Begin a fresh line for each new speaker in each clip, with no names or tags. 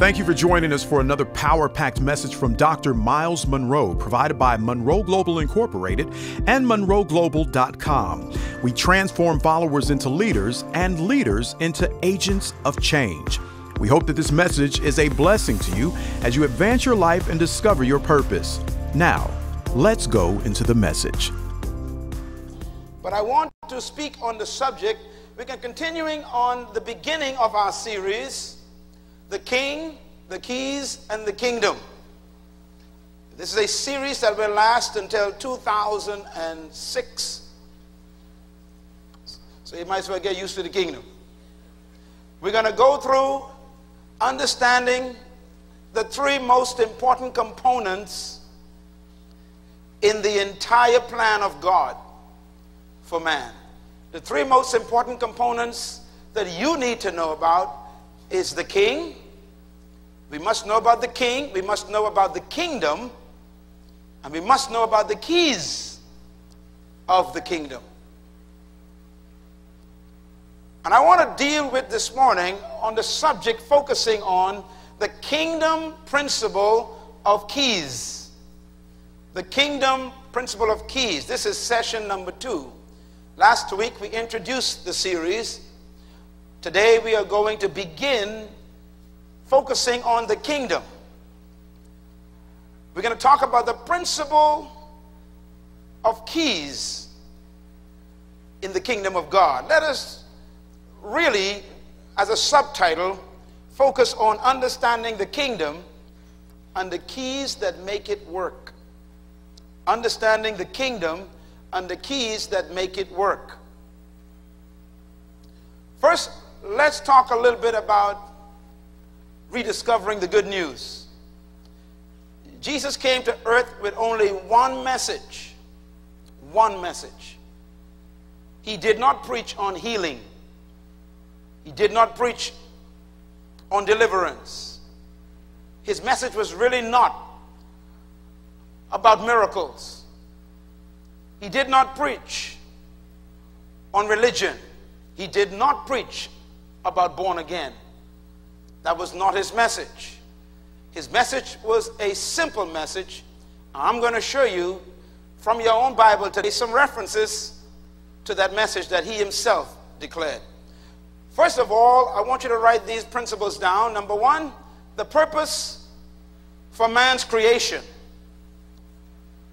Thank you for joining us for another power packed message from Dr. Myles Munroe, provided by Munroe Global Incorporated and MunroeGlobal.com. We transform followers into leaders and leaders into agents of change. We hope that this message is a blessing to you as you advance your life and discover your purpose. Now, let's go into the message.
But I want to speak on the subject. We can continuing on the beginning of our series the king, the keys, and the kingdom. This is a series that will last until 2006. So you might as well get used to the kingdom. We're going to go through understanding the three most important components in the entire plan of God for man. The three most important components that you need to know about is the king, we must know about the king, we must know about the kingdom, and we must know about the keys of the kingdom. And I want to deal with this morning on the subject focusing on the kingdom principle of keys. The kingdom principle of keys. This is session number two. Last week we introduced the series. Today we are going to begin focusing on the kingdom. We're going to talk about the principle of keys in the kingdom of God. Let us really, as a subtitle, focus on understanding the kingdom and the keys that make it work. Understanding the kingdom and the keys that make it work. First, let's talk a little bit about rediscovering the good news. Jesus came to earth with only one message. One message. He did not preach on healing. He did not preach on deliverance. His message was really not about miracles. He did not preach on religion. He did not preach about born again. That was not his message. His message was a simple message. I'm going to show you from your own Bible today some references to that message that he himself declared. First of all, I want you to write these principles down. Number one, the purpose for man's creation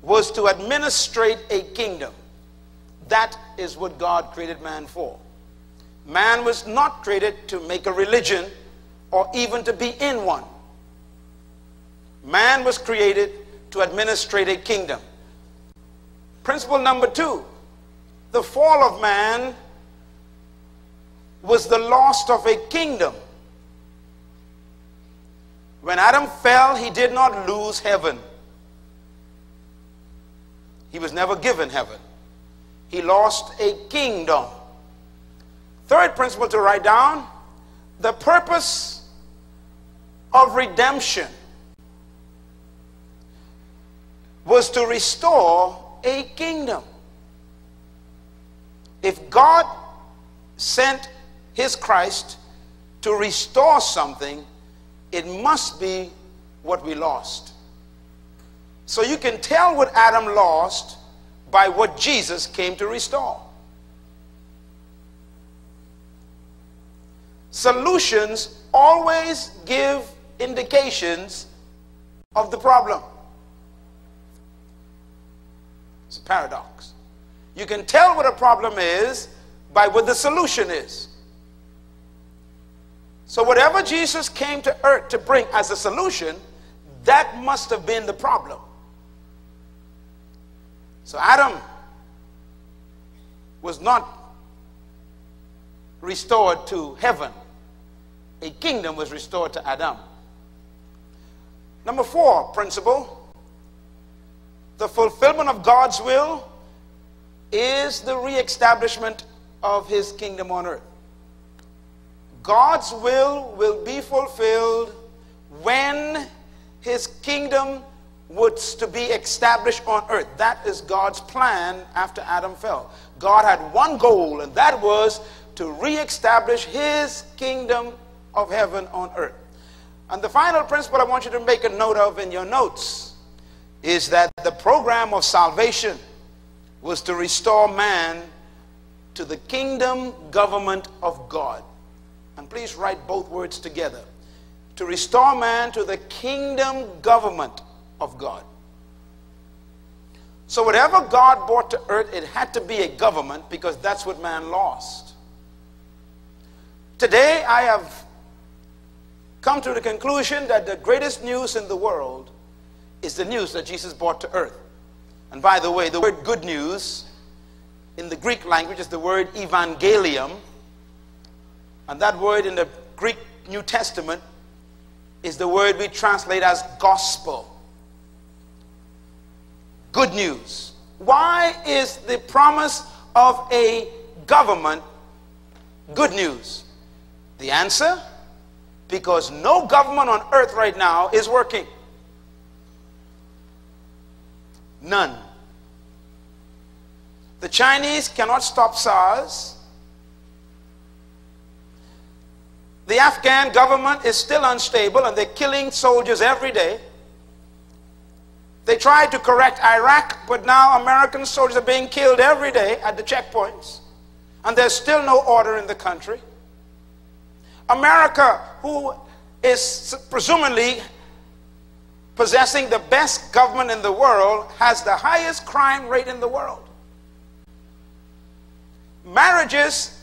was to administrate a kingdom. That is what God created man for. Man was not created to make a religion or even to be in one. Man was created to administrate a kingdom. Principle number two the fall of man was the loss of a kingdom. When Adam fell, he did not lose heaven. He was never given heaven. He lost a kingdom. Third principle to write down the purpose of redemption was to restore a kingdom. If God sent his Christ to restore something, it must be what we lost. So you can tell what Adam lost by what Jesus came to restore. Solutions always give indications of the problem. It's a paradox. You can tell what a problem is by what the solution is. So, whatever Jesus came to earth to bring as a solution, that must have been the problem. So, Adam was not restored to heaven, a kingdom was restored to Adam. Number four principle the fulfillment of God's will is the reestablishment of his kingdom on earth. God's will will be fulfilled when his kingdom was to be established on earth. That is God's plan after Adam fell. God had one goal, and that was to reestablish his kingdom of heaven on earth. And the final principle I want you to make a note of in your notes is that the program of salvation was to restore man to the kingdom government of God. And please write both words together. To restore man to the kingdom government of God. So, whatever God brought to earth, it had to be a government because that's what man lost. Today, I have come to the conclusion that the greatest news in the world is the news that Jesus brought to earth. And by the way, the word good news in the Greek language is the word evangelium. And that word in the Greek New Testament is the word we translate as gospel good news. Why is the promise of a government good news? The answer? Because no government on earth right now is working. None. The Chinese cannot stop SARS. The Afghan government is still unstable and they're killing soldiers every day. They tried to correct Iraq, but now American soldiers are being killed every day at the checkpoints. And there's still no order in the country. America, who is presumably possessing the best government in the world, has the highest crime rate in the world. Marriages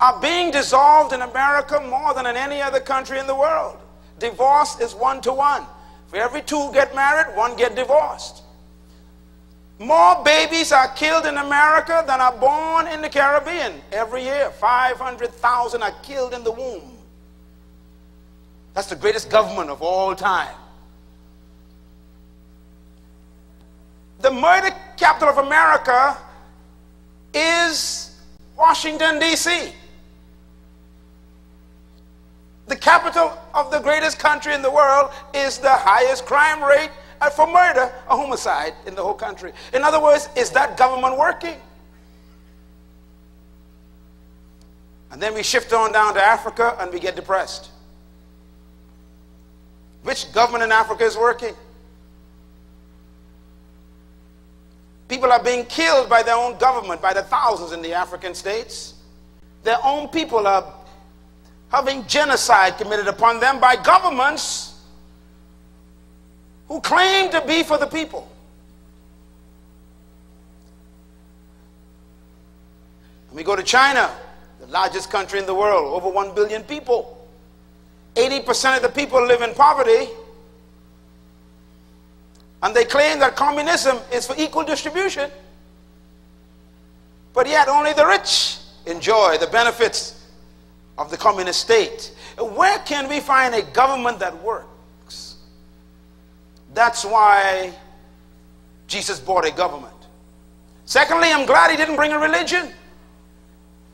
are being dissolved in America more than in any other country in the world. Divorce is one to one. For every two get married, one get divorced. More babies are killed in America than are born in the Caribbean every year. 500,000 are killed in the womb. That's the greatest government of all time. The murder capital of America is Washington, D.C the capital of the greatest country in the world is the highest crime rate Uh, for murder, a homicide in the whole country. In other words, is that government working? And then we shift on down to Africa and we get depressed. Which government in Africa is working? People are being killed by their own government, by the thousands in the African states. Their own people are having genocide committed upon them by governments who claim to be for the people. Let me go to China, the largest country in the world, over 1 billion people. 80% of the people live in poverty. And they claim that communism is for equal distribution. But yet, only the rich enjoy the benefits of the communist state. Where can we find a government that works? That's why Jesus brought a government. Secondly, I'm glad he didn't bring a religion.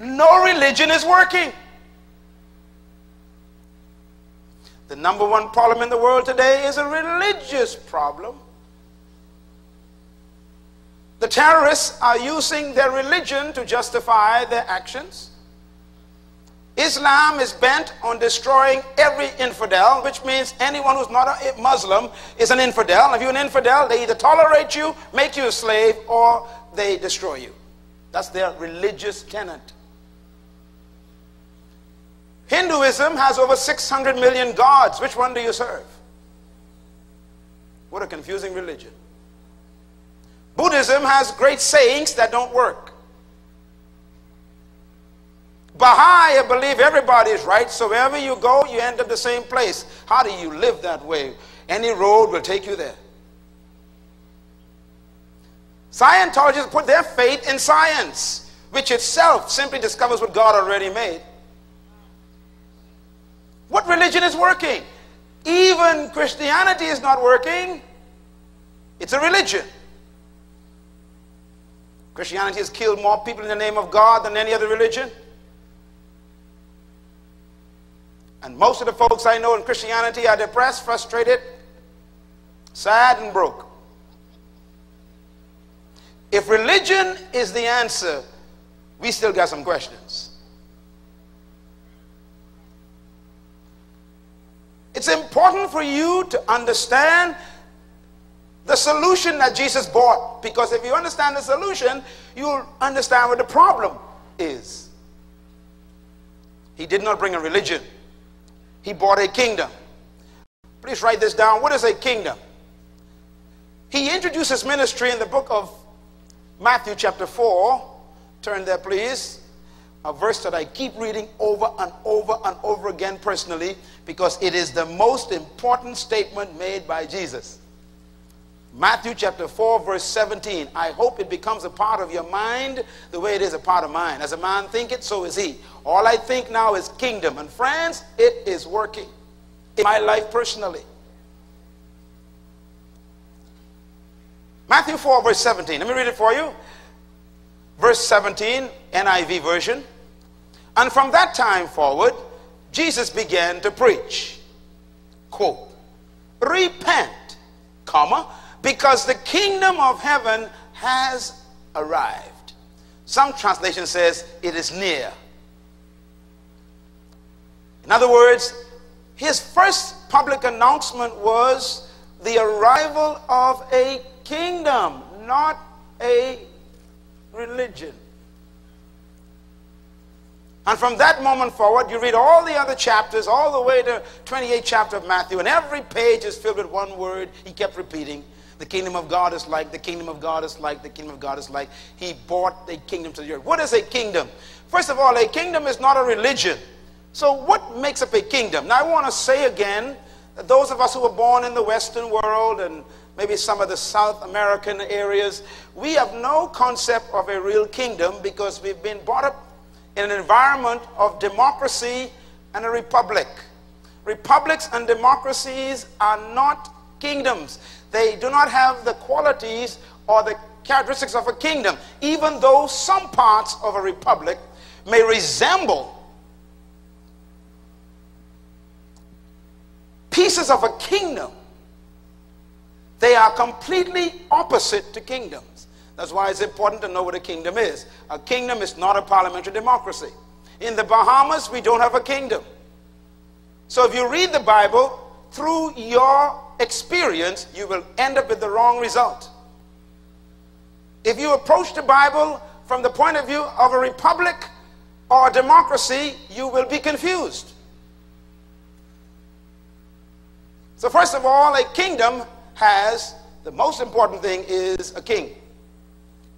No religion is working. The number one problem in the world today is a religious problem. The terrorists are using their religion to justify their actions. Islam is bent on destroying every infidel, which means anyone who's not a Muslim is an infidel. If you're an infidel, they either tolerate you, make you a slave, or they destroy you. That's their religious tenet. Hinduism has over 600 million gods. Which one do you serve? What a confusing religion. Buddhism has great sayings that don't work. Baha'i, I believe everybody is right. So wherever you go, you end up the same place. How do you live that way? Any road will take you there. Scientologists put their faith in science, which itself simply discovers what God already made. What religion is working? Even Christianity is not working. It's a religion. Christianity has killed more people in the name of God than any other religion. And most of the folks I know in Christianity are depressed, frustrated, sad, and broke. If religion is the answer, we still got some questions. It's important for you to understand the solution that Jesus brought. Because if you understand the solution, you'll understand what the problem is. He did not bring a religion, He bought a kingdom. Please write this down. What is a kingdom? He introduces ministry in the book of Matthew, chapter 4. Turn there, please. A verse that I keep reading over and over and over again personally because it is the most important statement made by Jesus. Matthew chapter 4, verse 17. I hope it becomes a part of your mind the way it is a part of mine. As a man thinketh, so is he. All I think now is kingdom. And friends, it is working in my life personally. Matthew 4, verse 17. Let me read it for you. Verse 17, NIV version. And from that time forward, Jesus began to preach. Quote, repent, comma, because the kingdom of heaven has arrived. Some translation says it is near. In other words, his first public announcement was the arrival of a kingdom, not a religion. And from that moment forward, you read all the other chapters, all the way to 28th chapter of Matthew, and every page is filled with one word he kept repeating the kingdom of God is like, the kingdom of God is like, the kingdom of God is like. He brought the kingdom to the earth. What is a kingdom? First of all, a kingdom is not a religion. So, what makes up a kingdom? Now, I want to say again that those of us who were born in the Western world and maybe some of the South American areas, we have no concept of a real kingdom because we've been brought up in an environment of democracy and a republic. Republics and democracies are not kingdoms. They do not have the qualities or the characteristics of a kingdom, even though some parts of a republic may resemble pieces of a kingdom. They are completely opposite to kingdoms. That's why it's important to know what a kingdom is. A kingdom is not a parliamentary democracy. In the Bahamas, we don't have a kingdom. So if you read the Bible through your experience, you will end up with the wrong result. If you approach the Bible from the point of view of a republic or a democracy, you will be confused. So, first of all, a kingdom has the most important thing is a king.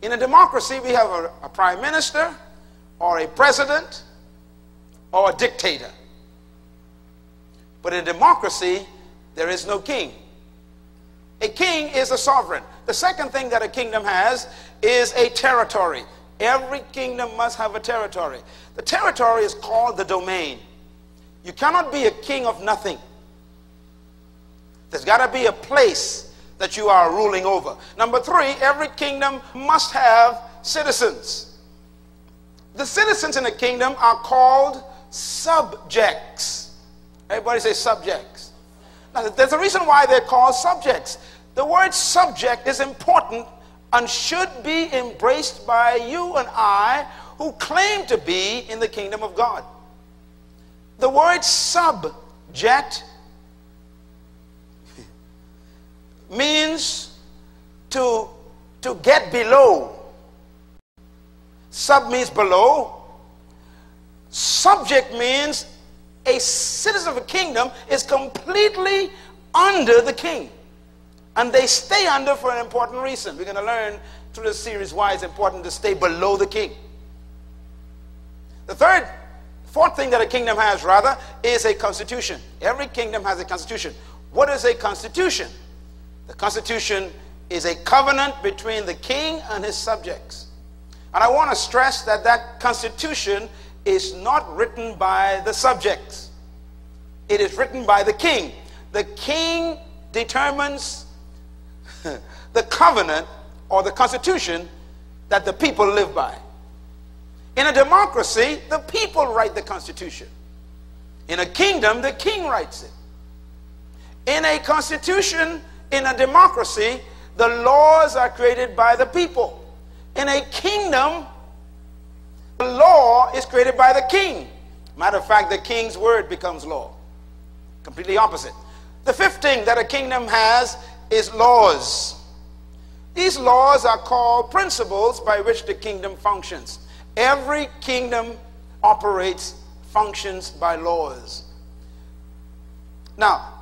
In a democracy, we have a, a prime minister or a president or a dictator. But in democracy, there is no king. A king is a sovereign. The second thing that a kingdom has is a territory. Every kingdom must have a territory. The territory is called the domain. You cannot be a king of nothing. There's got to be a place that you are ruling over. Number three, every kingdom must have citizens. The citizens in a kingdom are called subjects. Everybody say subjects. Now, there's a reason why they're called subjects. The word subject is important and should be embraced by you and I who claim to be in the kingdom of God. The word subject means to, to get below. Sub means below. Subject means a citizen of a kingdom is completely under the king. And they stay under for an important reason. We're going to learn through this series why it's important to stay below the king. The third, fourth thing that a kingdom has, rather, is a constitution. Every kingdom has a constitution. What is a constitution? The constitution is a covenant between the king and his subjects. And I want to stress that that constitution is not written by the subjects, it is written by the king. The king determines the covenant or the constitution that the people live by. In a democracy, the people write the constitution. In a kingdom, the king writes it. In a constitution, in a democracy, the laws are created by the people. In a kingdom, the law is created by the king. Matter of fact, the king's word becomes law. Completely opposite. The fifth thing that a kingdom has is laws. These laws are called principles by which the kingdom functions. Every kingdom operates, functions by laws. Now,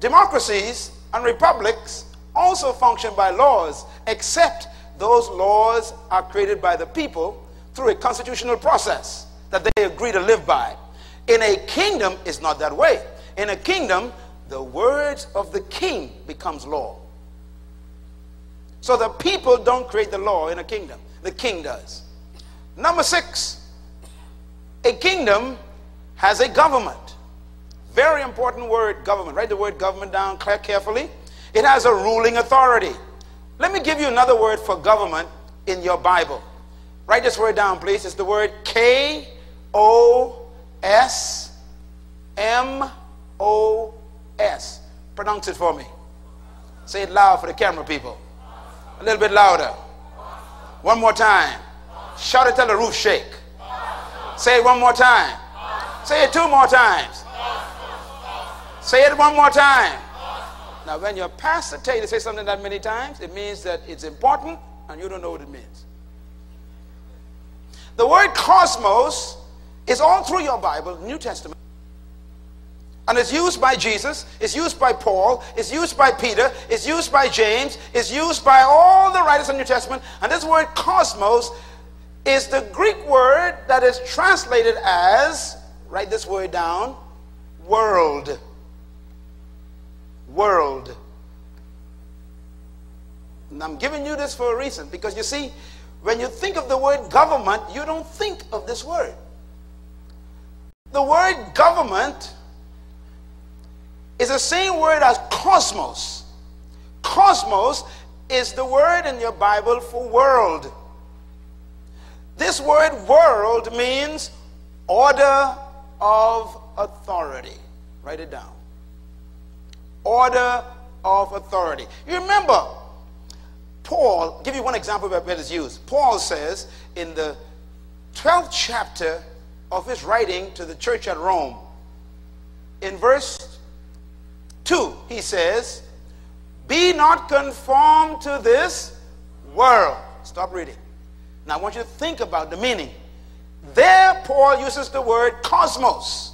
democracies and republics also function by laws, except those laws are created by the people through a constitutional process that they agree to live by. In a kingdom, it's not that way. In a kingdom, the words of the king becomes law. So the people don't create the law in a kingdom. The king does. Number six, a kingdom has a government. Very important word, government. Write the word government down carefully. It has a ruling authority. Let me give you another word for government in your Bible. Write this word down, please. It's the word K O S M O S. Pronounce it for me. Say it loud for the camera people. A little bit louder. One more time. Shout it till the roof shake. Say it one more time. Say it two more times. Say it one more time. Now, when your pastor tells you to say something that many times, it means that it's important and you don't know what it means. The word cosmos is all through your Bible, New Testament. And it's used by Jesus, it's used by Paul, it's used by Peter, it's used by James, it's used by all the writers of the New Testament. And this word cosmos is the Greek word that is translated as, write this word down, world. World. And I'm giving you this for a reason because you see, when you think of the word government, you don't think of this word. The word government is the same word as cosmos. Cosmos is the word in your Bible for world. This word world means order of authority. Write it down. Order of authority. You remember, Paul, give you one example where it's used. Paul says in the 12th chapter of his writing to the church at Rome, in verse 2, he says, Be not conformed to this world. Stop reading. Now I want you to think about the meaning. There, Paul uses the word cosmos.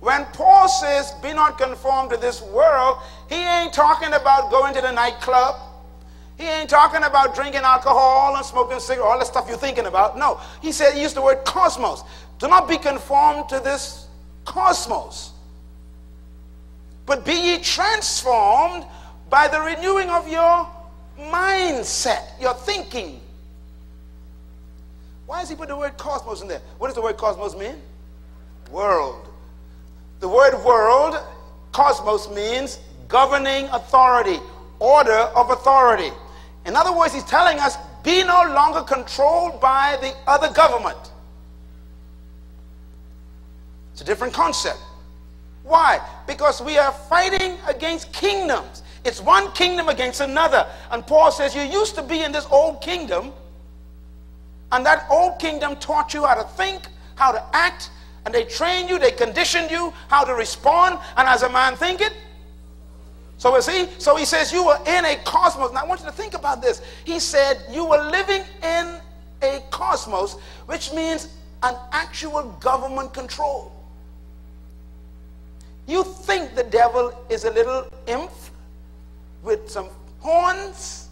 When Paul says, be not conformed to this world, he ain't talking about going to the nightclub. He ain't talking about drinking alcohol and smoking cigarettes, all the stuff you're thinking about. No, he said, he used the word cosmos. Do not be conformed to this cosmos, but be ye transformed by the renewing of your mindset, your thinking. Why does he put the word cosmos in there? What does the word cosmos mean? World. The word world, cosmos, means governing authority, order of authority. In other words, he's telling us be no longer controlled by the other government. It's a different concept. Why? Because we are fighting against kingdoms. It's one kingdom against another. And Paul says, You used to be in this old kingdom, and that old kingdom taught you how to think, how to act, and they trained you, they conditioned you how to respond, and as a man think it. So you see, so he says you were in a cosmos. Now I want you to think about this. He said you were living in a cosmos, which means an actual government control. You think the devil is a little imp with some horns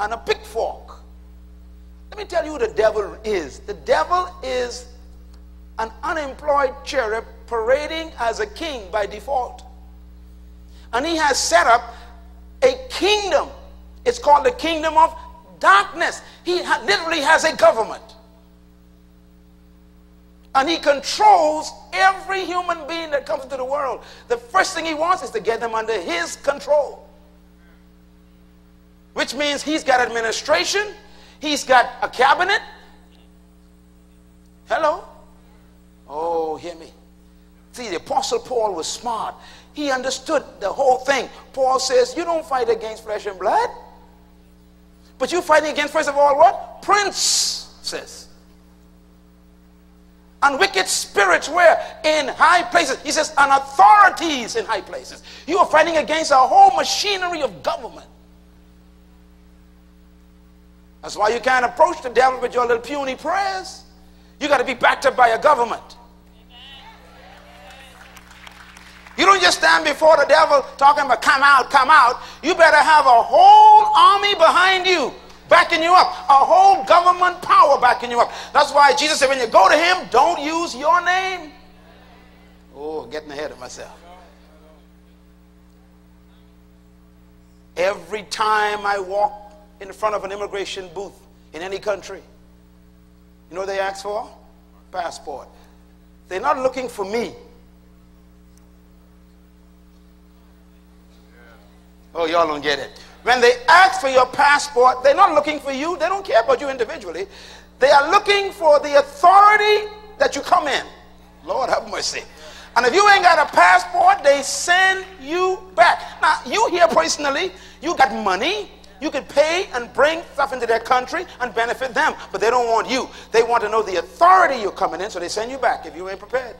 and a pitchfork. Let me tell you who the devil is. The devil is an unemployed cherub parading as a king by default. And he has set up a kingdom. It's called the kingdom of darkness. He ha- literally has a government. And he controls every human being that comes into the world. The first thing he wants is to get them under his control which means he's got administration, he's got a cabinet. Hello? Oh, hear me. See, the Apostle Paul was smart. He understood the whole thing. Paul says, You don't fight against flesh and blood, but you're fighting against, first of all, what? Prince says. and wicked spirits where in high places he says and authorities in high places you are fighting against a whole machinery of government that's why you can't approach the devil with your little puny prayers you got to be backed up by a government you don't just stand before the devil talking about come out come out you better have a whole army behind you backing you up. A whole government power backing you up. That's why Jesus said, when you go to him, don't use your name. Oh, getting ahead of myself. Every time I walk in front of an immigration booth in any country, you know what they ask for? Passport. They're not looking for me. Oh, y'all don't get it. When they ask for your passport, they're not looking for you. They don't care about you individually. They are looking for the authority that you come in. Lord have mercy. And if you ain't got a passport, they send you back. Now, you here personally, you got money. You could pay and bring stuff into their country and benefit them. But they don't want you. They want to know the authority you're coming in, so they send you back if you ain't prepared.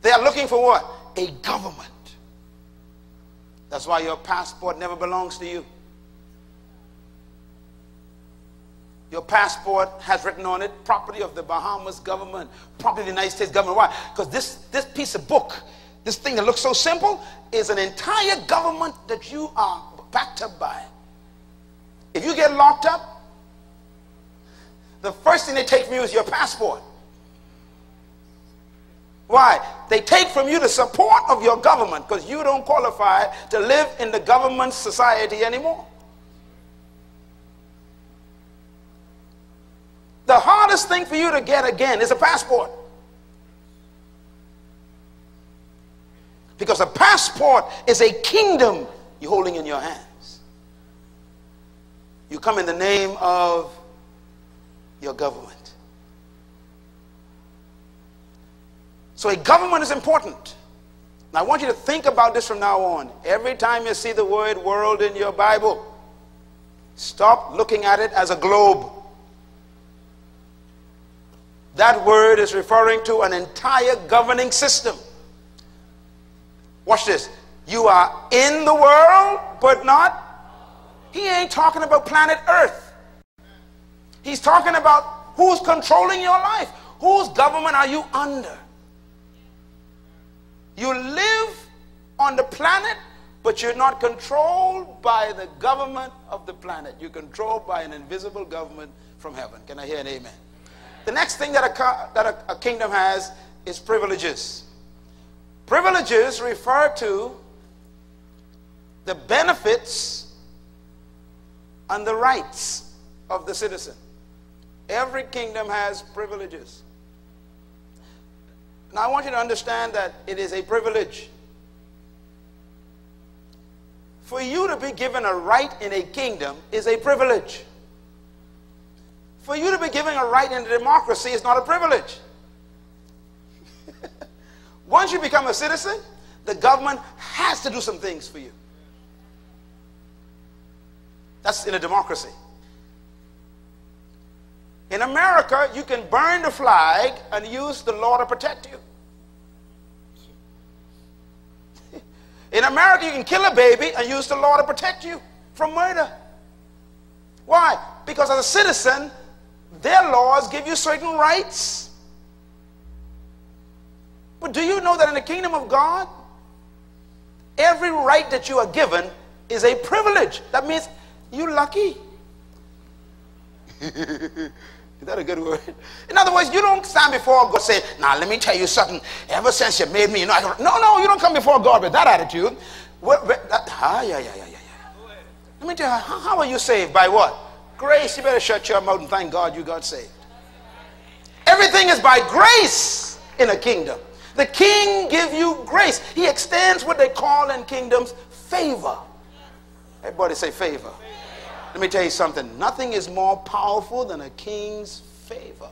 They are looking for what? A government. That's why your passport never belongs to you. Your passport has written on it property of the Bahamas government, property of the United States government. Why? Because this, this piece of book, this thing that looks so simple, is an entire government that you are backed up by. If you get locked up, the first thing they take from you is your passport. Why? They take from you the support of your government because you don't qualify to live in the government society anymore. The hardest thing for you to get again is a passport. Because a passport is a kingdom you're holding in your hands. You come in the name of your government. So a government is important. Now I want you to think about this from now on. Every time you see the word world in your Bible, stop looking at it as a globe. That word is referring to an entire governing system. Watch this. You are in the world, but not. He ain't talking about planet Earth. He's talking about who's controlling your life. Whose government are you under? You live on the planet, but you're not controlled by the government of the planet. You're controlled by an invisible government from heaven. Can I hear an amen? The next thing that a, that a, a kingdom has is privileges. Privileges refer to the benefits and the rights of the citizen. Every kingdom has privileges. Now, I want you to understand that it is a privilege. For you to be given a right in a kingdom is a privilege. For you to be given a right in a democracy is not a privilege. Once you become a citizen, the government has to do some things for you. That's in a democracy. In America, you can burn the flag and use the law to protect you. In America, you can kill a baby and use the law to protect you from murder. Why? Because as a citizen, their laws give you certain rights. But do you know that in the kingdom of God, every right that you are given is a privilege? That means you're lucky. Is that a good word? In other words, you don't stand before God say, now let me tell you something. Ever since you made me, you know, I, no, no, you don't come before God with that attitude. What, that, ah, yeah, yeah, yeah, yeah, yeah. Let me tell you, how, how are you saved? By what? Grace. You better shut your mouth and thank God you got saved. Everything is by grace in a kingdom. The king give you grace. He extends what they call in kingdoms favor. Everybody say favor. Let me tell you something. Nothing is more powerful than a king's favor.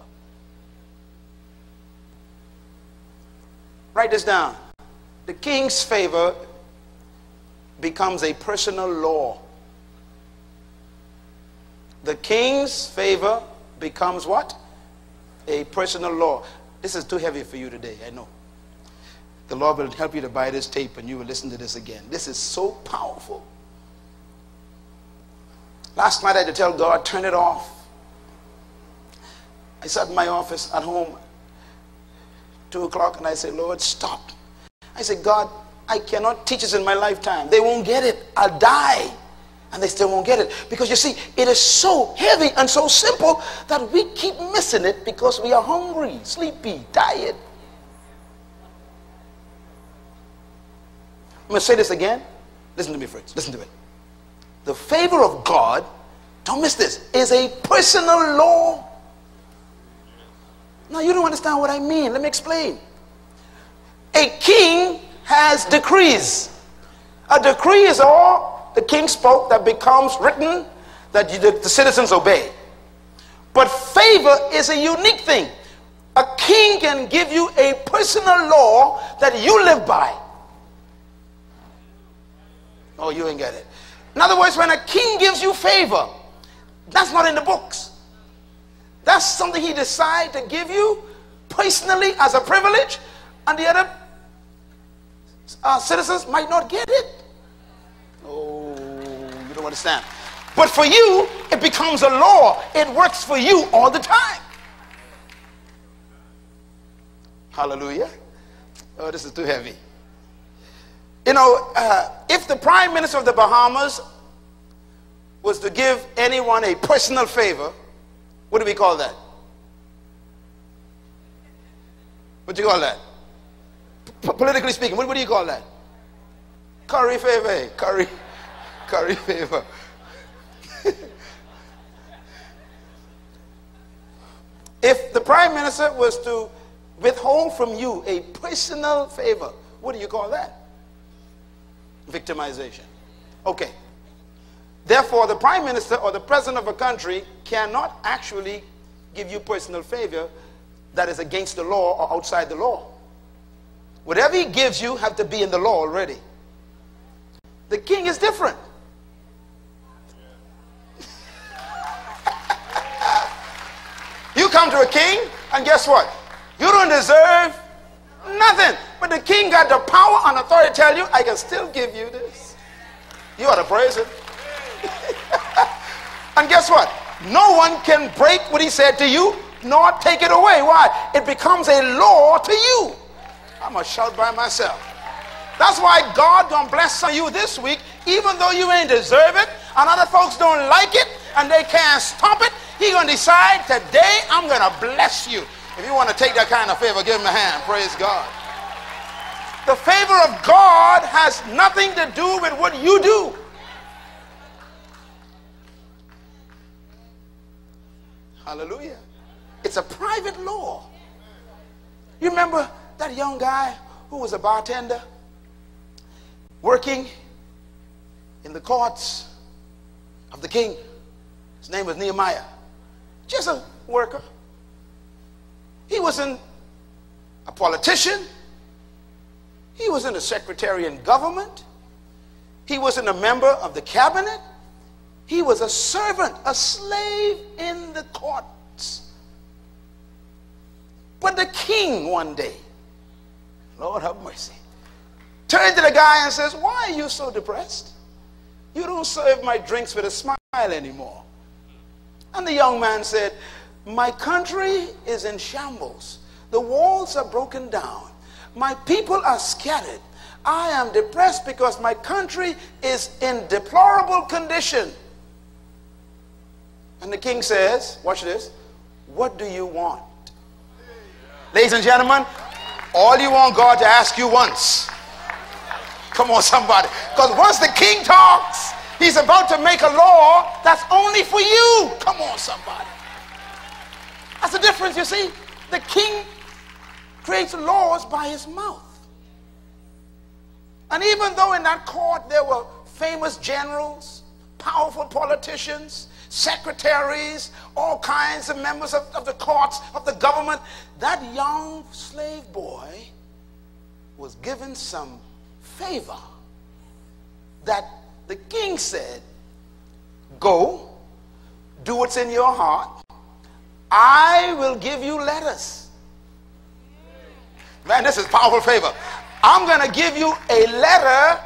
Write this down. The king's favor becomes a personal law. The king's favor becomes what? a personal law. This is too heavy for you today, I know. The Lord will help you to buy this tape and you will listen to this again. This is so powerful. Last night I had to tell God, turn it off. I sat in my office at home, two o'clock, and I said, Lord, stop. I said, God, I cannot teach this in my lifetime. They won't get it. I'll die. And they still won't get it. Because you see, it is so heavy and so simple that we keep missing it because we are hungry, sleepy, tired. I'm going to say this again. Listen to me, friends. Listen to it. The favor of God, don't miss this, is a personal law. Now, you don't understand what I mean. Let me explain. A king has decrees. A decree is all the king spoke that becomes written that you, the, the citizens obey. But favor is a unique thing. A king can give you a personal law that you live by. Oh, you ain't get it. In other words, when a king gives you favor, that's not in the books. That's something he decides to give you personally as a privilege, and the other uh, citizens might not get it. Oh, you don't understand. But for you, it becomes a law. It works for you all the time. Hallelujah. Oh, this is too heavy. You know, uh, if the prime minister of the Bahamas was to give anyone a personal favor, what do we call that? What do you call that? P- politically speaking, what, what, do you call that? Curry favor, curry, curry favor. if the prime minister was to withhold from you a personal favor, what do you call that? Victimization. Okay. Therefore, the prime minister or the president of a country cannot actually give you personal favor that is against the law or outside the law. Whatever he gives you have to be in the law already. The king is different. you come to a king, and guess what? You don't deserve Nothing. But the king got the power and authority to tell you, I can still give you this. You ought to praise him. and guess what? No one can break what he said to you, nor take it away. Why? It becomes a law to you. I'm to shout by myself. That's why God don't bless you this week, even though you ain't deserve it, and other folks don't like it, and they can't stop it. He gonna decide today I'm gonna bless you. If you want to take that kind of favor, give him a hand. Praise God. The favor of God has nothing to do with what you do. Hallelujah. It's a private law. You remember that young guy who was a bartender working in the courts of the king? His name was Nehemiah. Just a worker. He wasn't a politician. He wasn't a secretary in government. He wasn't a member of the cabinet. He was a servant, a slave in the courts. But the king one day, Lord have mercy, turned to the guy and says, Why are you so depressed? You don't serve my drinks with a smile anymore. And the young man said, my country is in shambles. The walls are broken down. My people are scattered. I am depressed because my country is in deplorable condition. And the king says, Watch this. What do you want? Ladies and gentlemen, all you want God to ask you once. Come on, somebody. Because once the king talks, he's about to make a law that's only for you. Come on, somebody. That's the difference, you see. The king creates laws by his mouth. And even though in that court there were famous generals, powerful politicians, secretaries, all kinds of members of, of the courts, of the government, that young slave boy was given some favor that the king said, Go, do what's in your heart, I will give you letters. Man, this is powerful favor. I'm going to give you a letter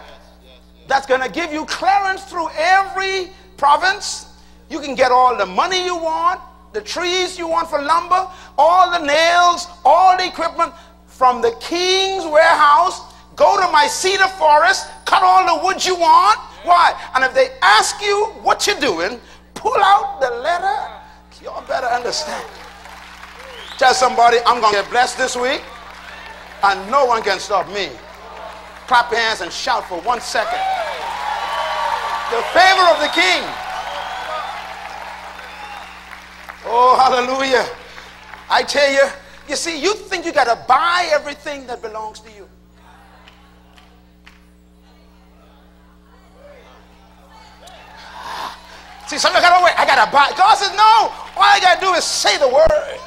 that's going to give you clearance through every province. You can get all the money you want, the trees you want for lumber, all the nails, all the equipment from the king's warehouse. Go to my cedar forest, cut all the wood you want. Why? And if they ask you what you're doing, pull out the letter. Y'all better understand. Tell somebody, I'm going to get blessed this week, and no one can stop me. Clap your hands and shout for one second. The favor of the king. Oh, hallelujah. I tell you, you see, you think you got to buy everything that belongs to you. See, some got to wait. I got to buy. God says, no. All I got to do is say the word.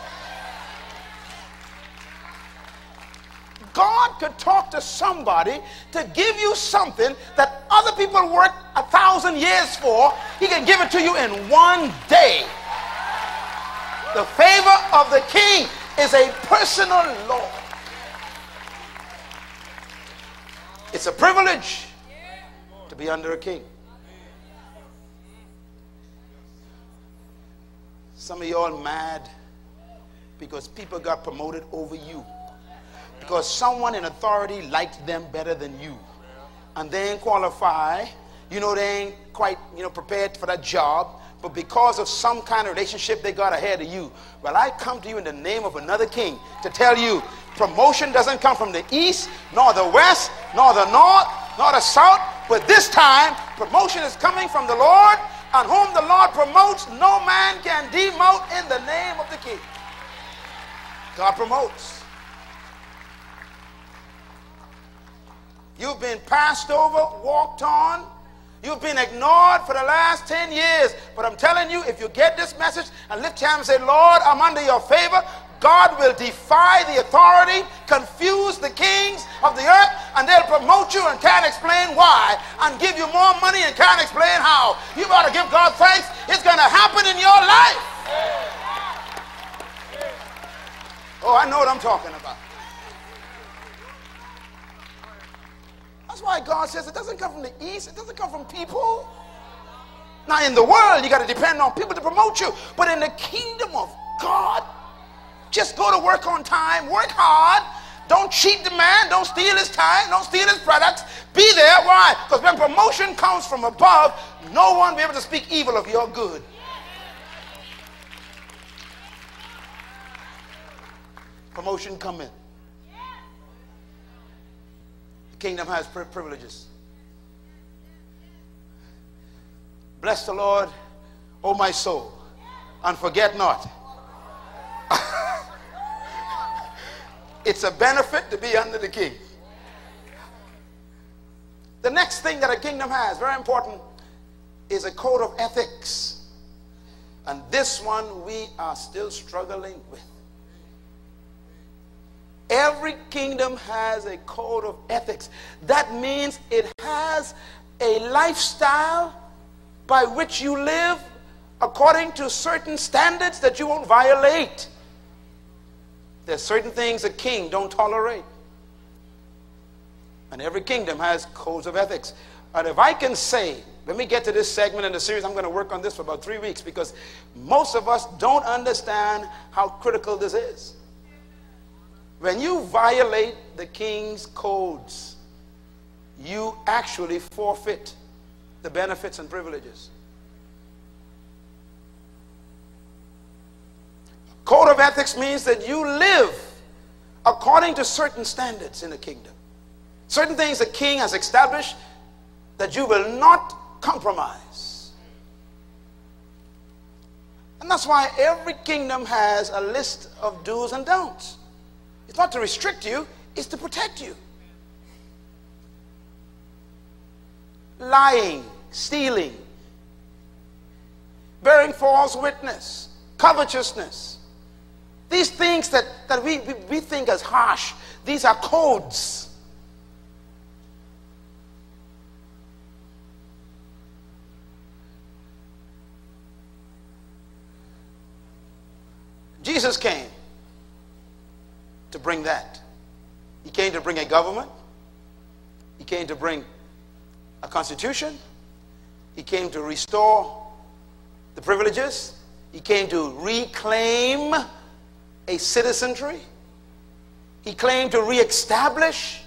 God could talk to somebody to give you something that other people worked a thousand years for. He can give it to you in one day. The favor of the king is a personal law. It's a privilege to be under a king. Some of y'all mad because people got promoted over you. Because someone in authority liked them better than you. And they ain't qualify you know they ain't quite you know prepared for that job. But because of some kind of relationship they got ahead of you well i come to you in the name of another king to tell you promotion doesn't come from the east nor the west nor the north nor the south. But this time promotion is coming from the lord and whom the lord promotes no man can demote in the name of the king god promotes You've been passed over, walked on. You've been ignored for the last 10 years. But I'm telling you, if you get this message and lift your hand and say, Lord, I'm under your favor, God will defy the authority, confuse the kings of the earth, and they'll promote you and can't explain why, and give you more money and can't explain how. You got to give God thanks. It's going to happen in your life. Oh, I know what I'm talking about. That's why God says it doesn't come from the east, it doesn't come from people. Now, in the world, you got to depend on people to promote you. But in the kingdom of God, just go to work on time, work hard. Don't cheat the man, don't steal his time, don't steal his products. Be there. Why? Because when promotion comes from above, no one will be able to speak evil of your good. Promotion coming The kingdom has privileges. Bless the Lord, O my soul, and forget not. it's a benefit to be under the king. The next thing that a kingdom has, very important, is a code of ethics. And this one we are still struggling with. Every kingdom has a code of ethics. That means it has a lifestyle by which you live according to certain standards that you won't violate. There's certain things a king don't tolerate. And every kingdom has codes of ethics. And if I can say, let me get to this segment in the series. I'm going to work on this for about three weeks because most of us don't understand how critical this is. When you violate the king's codes, you actually forfeit the benefits and privileges. Code of ethics means that you live according to certain standards in the kingdom. Certain things the king has established that you will not compromise. And that's why every kingdom has a list of do's and don'ts. It's not to restrict you, it's to protect you. Lying, stealing, bearing false witness, covetousness. These things that, that we, we, we think as harsh, these are codes. Jesus came to bring that. He came to bring a government. He came to bring a constitution. He came to restore the privileges. He came to reclaim a citizenry. He claimed to reestablish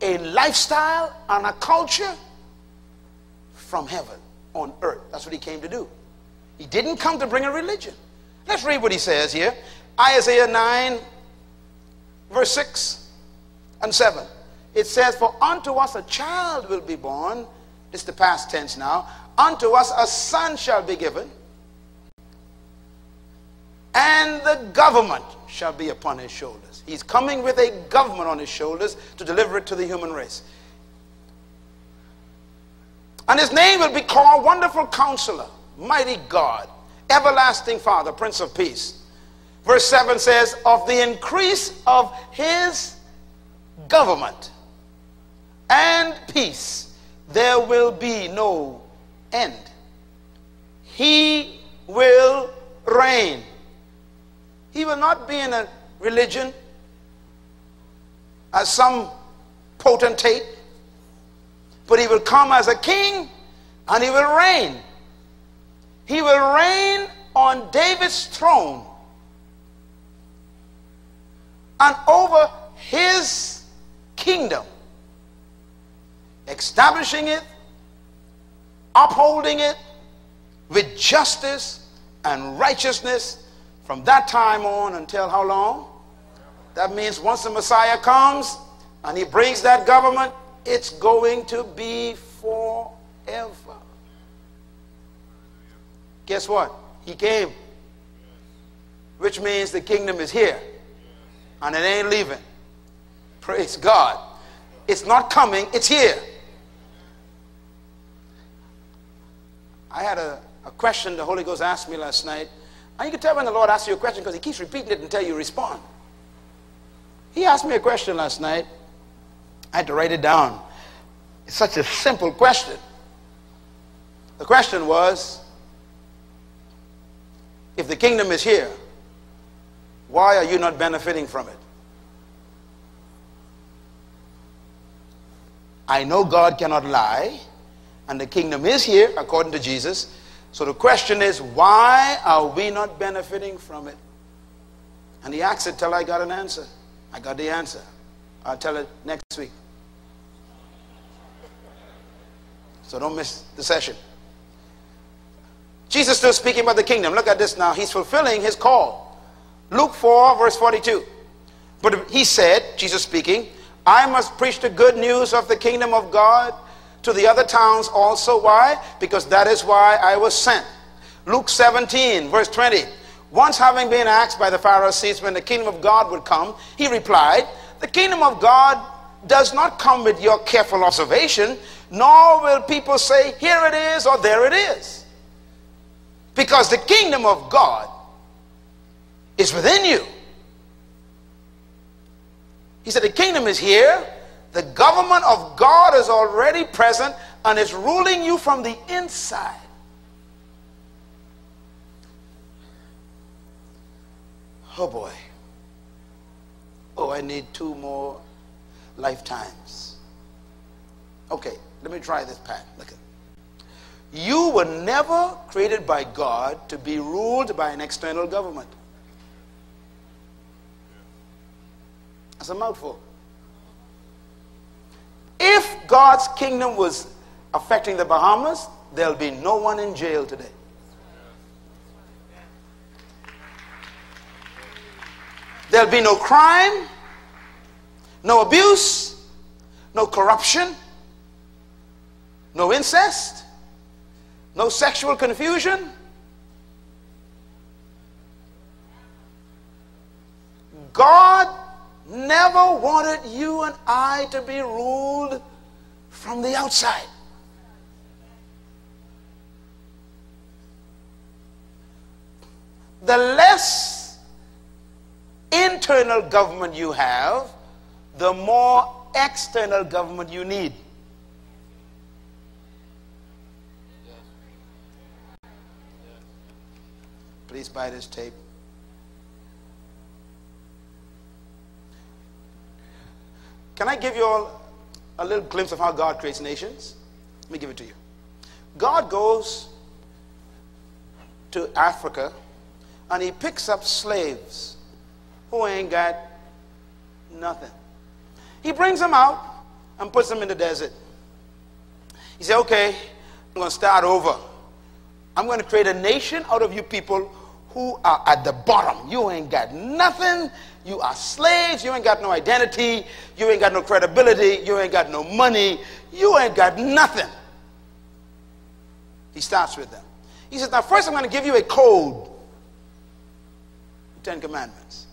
a lifestyle and a culture from heaven on earth. That's what he came to do. He didn't come to bring a religion. Let's read what he says here. Isaiah 9, verse 6 and 7. It says, For unto us a child will be born. This is the past tense now. Unto us a son shall be given, and the government shall be upon his shoulders. He's coming with a government on his shoulders to deliver it to the human race. And his name will be called Wonderful Counselor, Mighty God, Everlasting Father, Prince of Peace. Verse 7 says, Of the increase of his government and peace, there will be no end. He will reign. He will not be in a religion as some potentate, but he will come as a king and he will reign. He will reign on David's throne and over his kingdom, establishing it, upholding it with justice and righteousness from that time on until how long? That means once the Messiah comes and he brings that government, it's going to be forever. Guess what? He came. Which means the kingdom is here. And it ain't leaving. Praise God. It's not coming, it's here. I had a, a question the Holy Ghost asked me last night. And you can tell when the Lord asks you a question because he keeps repeating it until you respond. He asked me a question last night. I had to write it down. It's such a simple question. The question was if the kingdom is here, why are you not benefiting from it? I know God cannot lie, and the kingdom is here, according to Jesus. So the question is, why are we not benefiting from it? And he asked it till I got an answer. I got the answer. I'll tell it next week. So don't miss the session. Jesus still speaking about the kingdom. Look at this now. He's fulfilling his call. Luke 4, verse 42. But he said, Jesus speaking, I must preach the good news of the kingdom of God to the other towns also. Why? Because that is why I was sent. Luke 17, verse 20. Once having been asked by the Pharisees when the kingdom of God would come, he replied, The kingdom of God does not come with your careful observation, nor will people say, Here it is or there it is. Because the kingdom of God is within you. He said, The kingdom is here. The government of God is already present and is ruling you from the inside. Oh boy. Oh, I need two more lifetimes. Okay, let me try this pattern. Look at You were never created by God to be ruled by an external government. That's a mouthful. If God's kingdom was affecting the Bahamas, there'll be no one in jail today. There'll be no crime, no abuse, no corruption, no incest, no sexual confusion. God never wanted you and I to be ruled from the outside. The less internal government you have, the more external government you need. Please buy this tape. Can I give you all a little glimpse of how God creates nations? Let me give it to you. God goes to Africa and he picks up slaves who ain't got nothing. He brings them out and puts them in the desert. He said, Okay, I'm going to start over. I'm going to create a nation out of you people who are at the bottom. You ain't got nothing. You are slaves. You ain't got no identity. You ain't got no credibility. You ain't got no money. You ain't got nothing. He starts with them. He says, Now, first, I'm going to give you a code the Ten Commandments.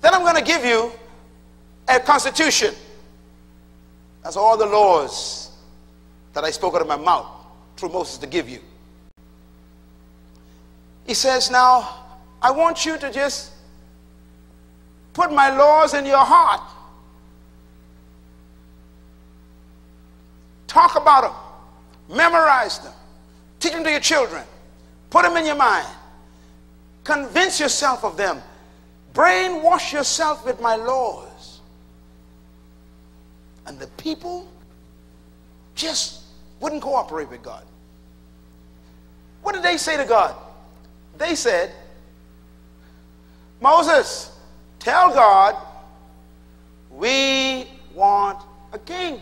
Then I'm going to give you a constitution. That's all the laws that I spoke out of my mouth through Moses to give you. He says, Now, I want you to just put my laws in your heart. Talk about them, memorize them, teach them to your children, put them in your mind, convince yourself of them, brainwash yourself with my laws. And the people just wouldn't cooperate with God. What did they say to God? They said, Moses, tell God we want a king.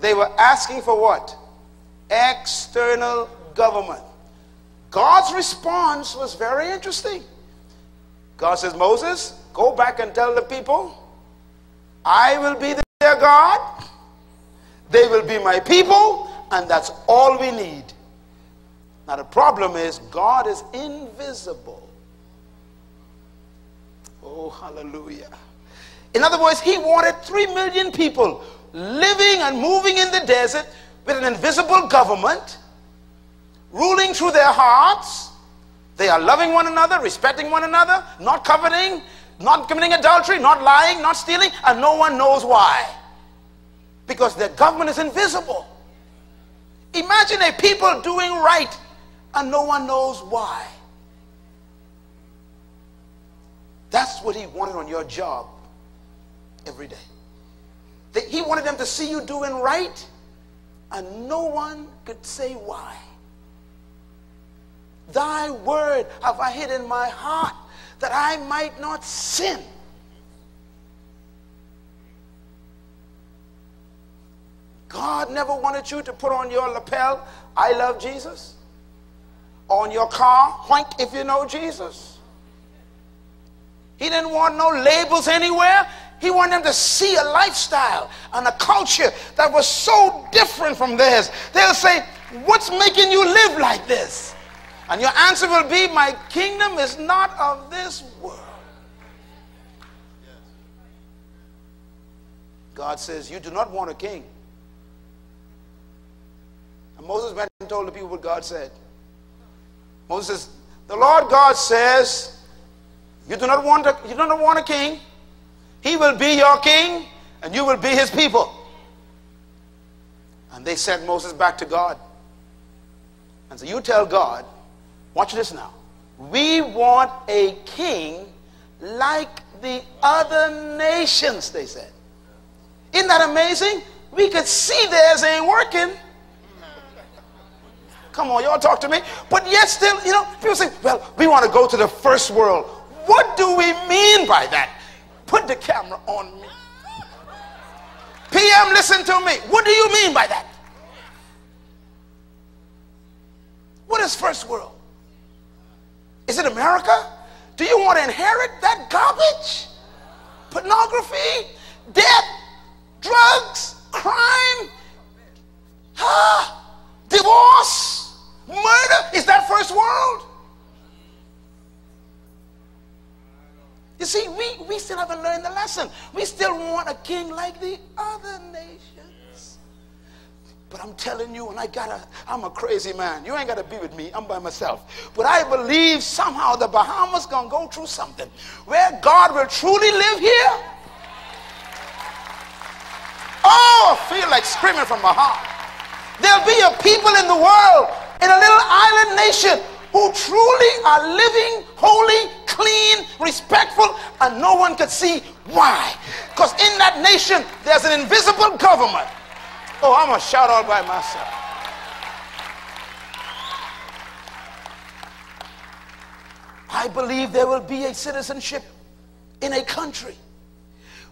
They were asking for what? External government. God's response was very interesting. God says, Moses, go back and tell the people, I will be their God, they will be my people, and that's all we need. Now, the problem is, God is invisible. Oh, hallelujah. In other words, He wanted three million people living and moving in the desert with an invisible government, ruling through their hearts. They are loving one another, respecting one another, not coveting, not committing adultery, not lying, not stealing, and no one knows why. Because their government is invisible. Imagine a people doing right and no one knows why. That's what he wanted on your job every day. That he wanted them to see you doing right and no one could say why. Thy word have I hid in my heart that I might not sin. God never wanted you to put on your lapel, I love Jesus. On your car, whank if you know Jesus. He didn't want no labels anywhere. He wanted them to see a lifestyle and a culture that was so different from theirs. They'll say, What's making you live like this? And your answer will be, My kingdom is not of this world. God says, You do not want a king. And Moses went and told the people what God said. Moses The Lord God says, You do not want a, you do not want a king. He will be your king, and you will be his people. And they sent Moses back to God. And so you tell God, watch this now. We want a king like the other nations, they said. Isn't that amazing? We could see theirs ain't working. Come on, y'all talk to me. But yet still, you know, people say, well, we want to go to the first world. What do we mean by that? Put the camera on me. PM, listen to me. What do you mean by that? What is first world? Is it America? Do you want to inherit that garbage? Pornography, death, drugs, crime, huh? divorce, murder? Is that first world? You see, we, we still haven't learned the lesson. We still want a king like the other nations. But I'm telling you, and I gotta, I'm a crazy man. You ain't gotta be with me. I'm by myself. But I believe somehow the Bahamas gonna go through something where God will truly live here. Oh, I feel like screaming from my heart. There'll be a people in the world, in a little island nation, who truly are living holy, clean, respectful, and no one could see why. Because in that nation, there's an invisible government. Oh, I'm to shout all by myself. I believe there will be a citizenship in a country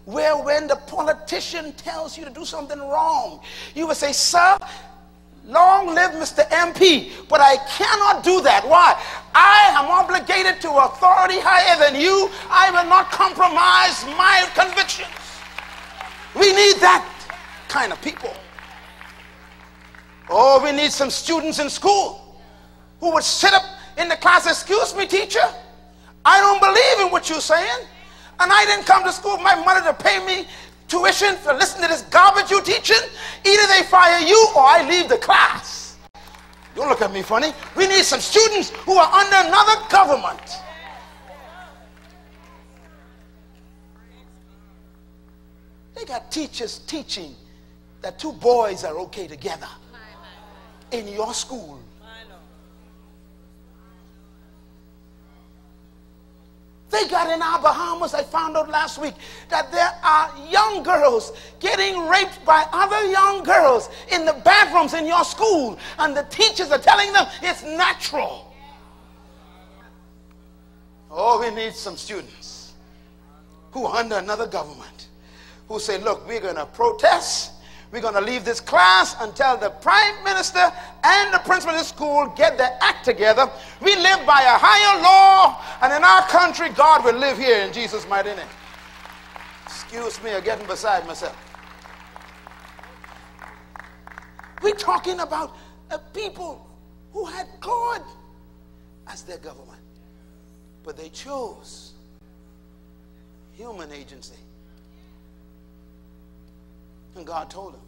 where when the politician tells you to do something wrong, you will say, Sir, long live Mr. MP, but I cannot do that. Why? I am obligated to authority higher than you. I will not compromise my convictions. We need that kind of people. Oh, we need some students in school who would sit up in the class, excuse me, teacher, I don't believe in what you're saying. And I didn't come to school with my mother to pay me tuition to listen to this garbage you're teaching. Either they fire you or I leave the class. Don't look at me funny. We need some students who are under another government. They got teachers teaching that two boys are okay together in your school. They got in our Bahamas, I found out last week, that there are young girls getting raped by other young girls in the bathrooms in your school, and the teachers are telling them it's natural. Oh, we need some students who are under another government who say, look, we're going to protest we're going to leave this class until the prime minister and the principal of the school get their act together. We live by a higher law, and in our country, God will live here in Jesus' mighty name. Excuse me, I'm getting beside myself. We're talking about a people who had God as their government, but they chose human agency. And God told him,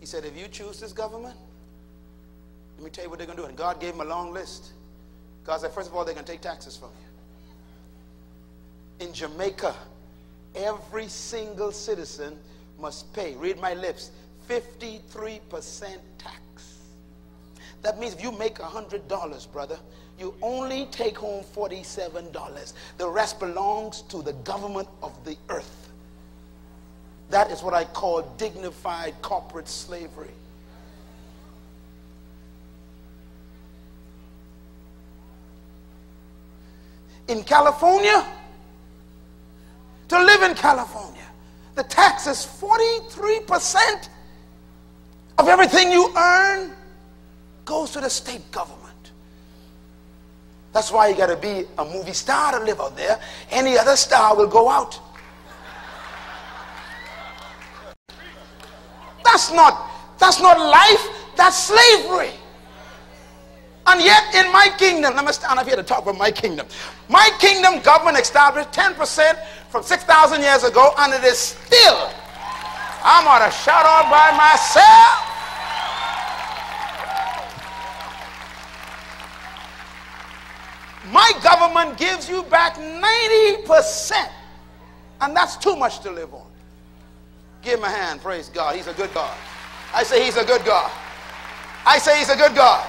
He said, if you choose this government, let me tell you what they're going to do. And God gave him a long list. God said, first of all, they're going to take taxes from you. In Jamaica, every single citizen must pay, read my lips, 53% tax. That means if you make $100, brother, you only take home $47. The rest belongs to the government of the earth. That is what I call dignified corporate slavery. In California, to live in California, the tax is 43% of everything you earn goes to the state government. That's why you got to be a movie star to live out there. Any other star will go out. That's not, that's not life, that's slavery. And yet in my kingdom, let me stand up here to talk about my kingdom. My kingdom government established 10% from 6,000 years ago, and it is still, I'm on a shout out by myself. My government gives you back 90%, and that's too much to live on. Give him a hand. Praise God. He's a good God. I say he's a good God. I say he's a good God.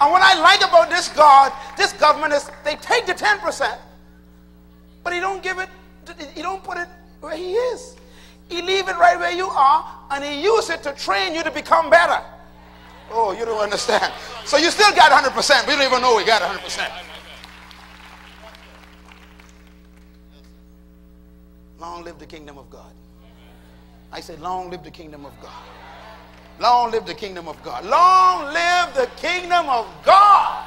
And what I like about this God, this government is they take the 10%, but he don't give it, he don't put it where he is. He leave it right where you are, and he use it to train you to become better. Oh, you don't understand. So you still got 100%. We don't even know we got 100%. Long live the kingdom of God. I say, long live the kingdom of God. Long live the kingdom of God. Long live the kingdom of God.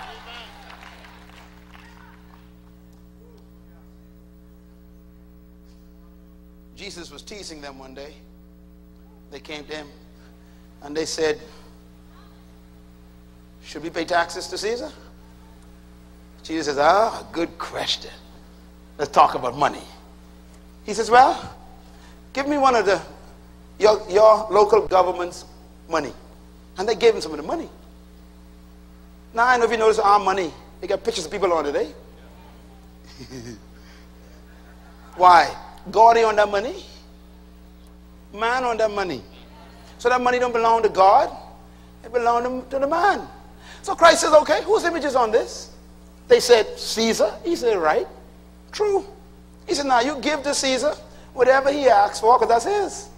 Jesus was teasing them one day. They came to him and they said, Should we pay taxes to Caesar? Jesus says, Ah, good question. Let's talk about money. He says, Well, give me one of the your, your local government's money. And they gave him some of the money. Now, I know if you notice our money, they got pictures of people on it, eh? Why? God on that money. Man on that money. So that money don't belong to God. It belongs to, to the man. So Christ says, okay, whose image is on this? They said, Caesar. He said, right. True. He said, now you give to Caesar whatever he asks for because that's his.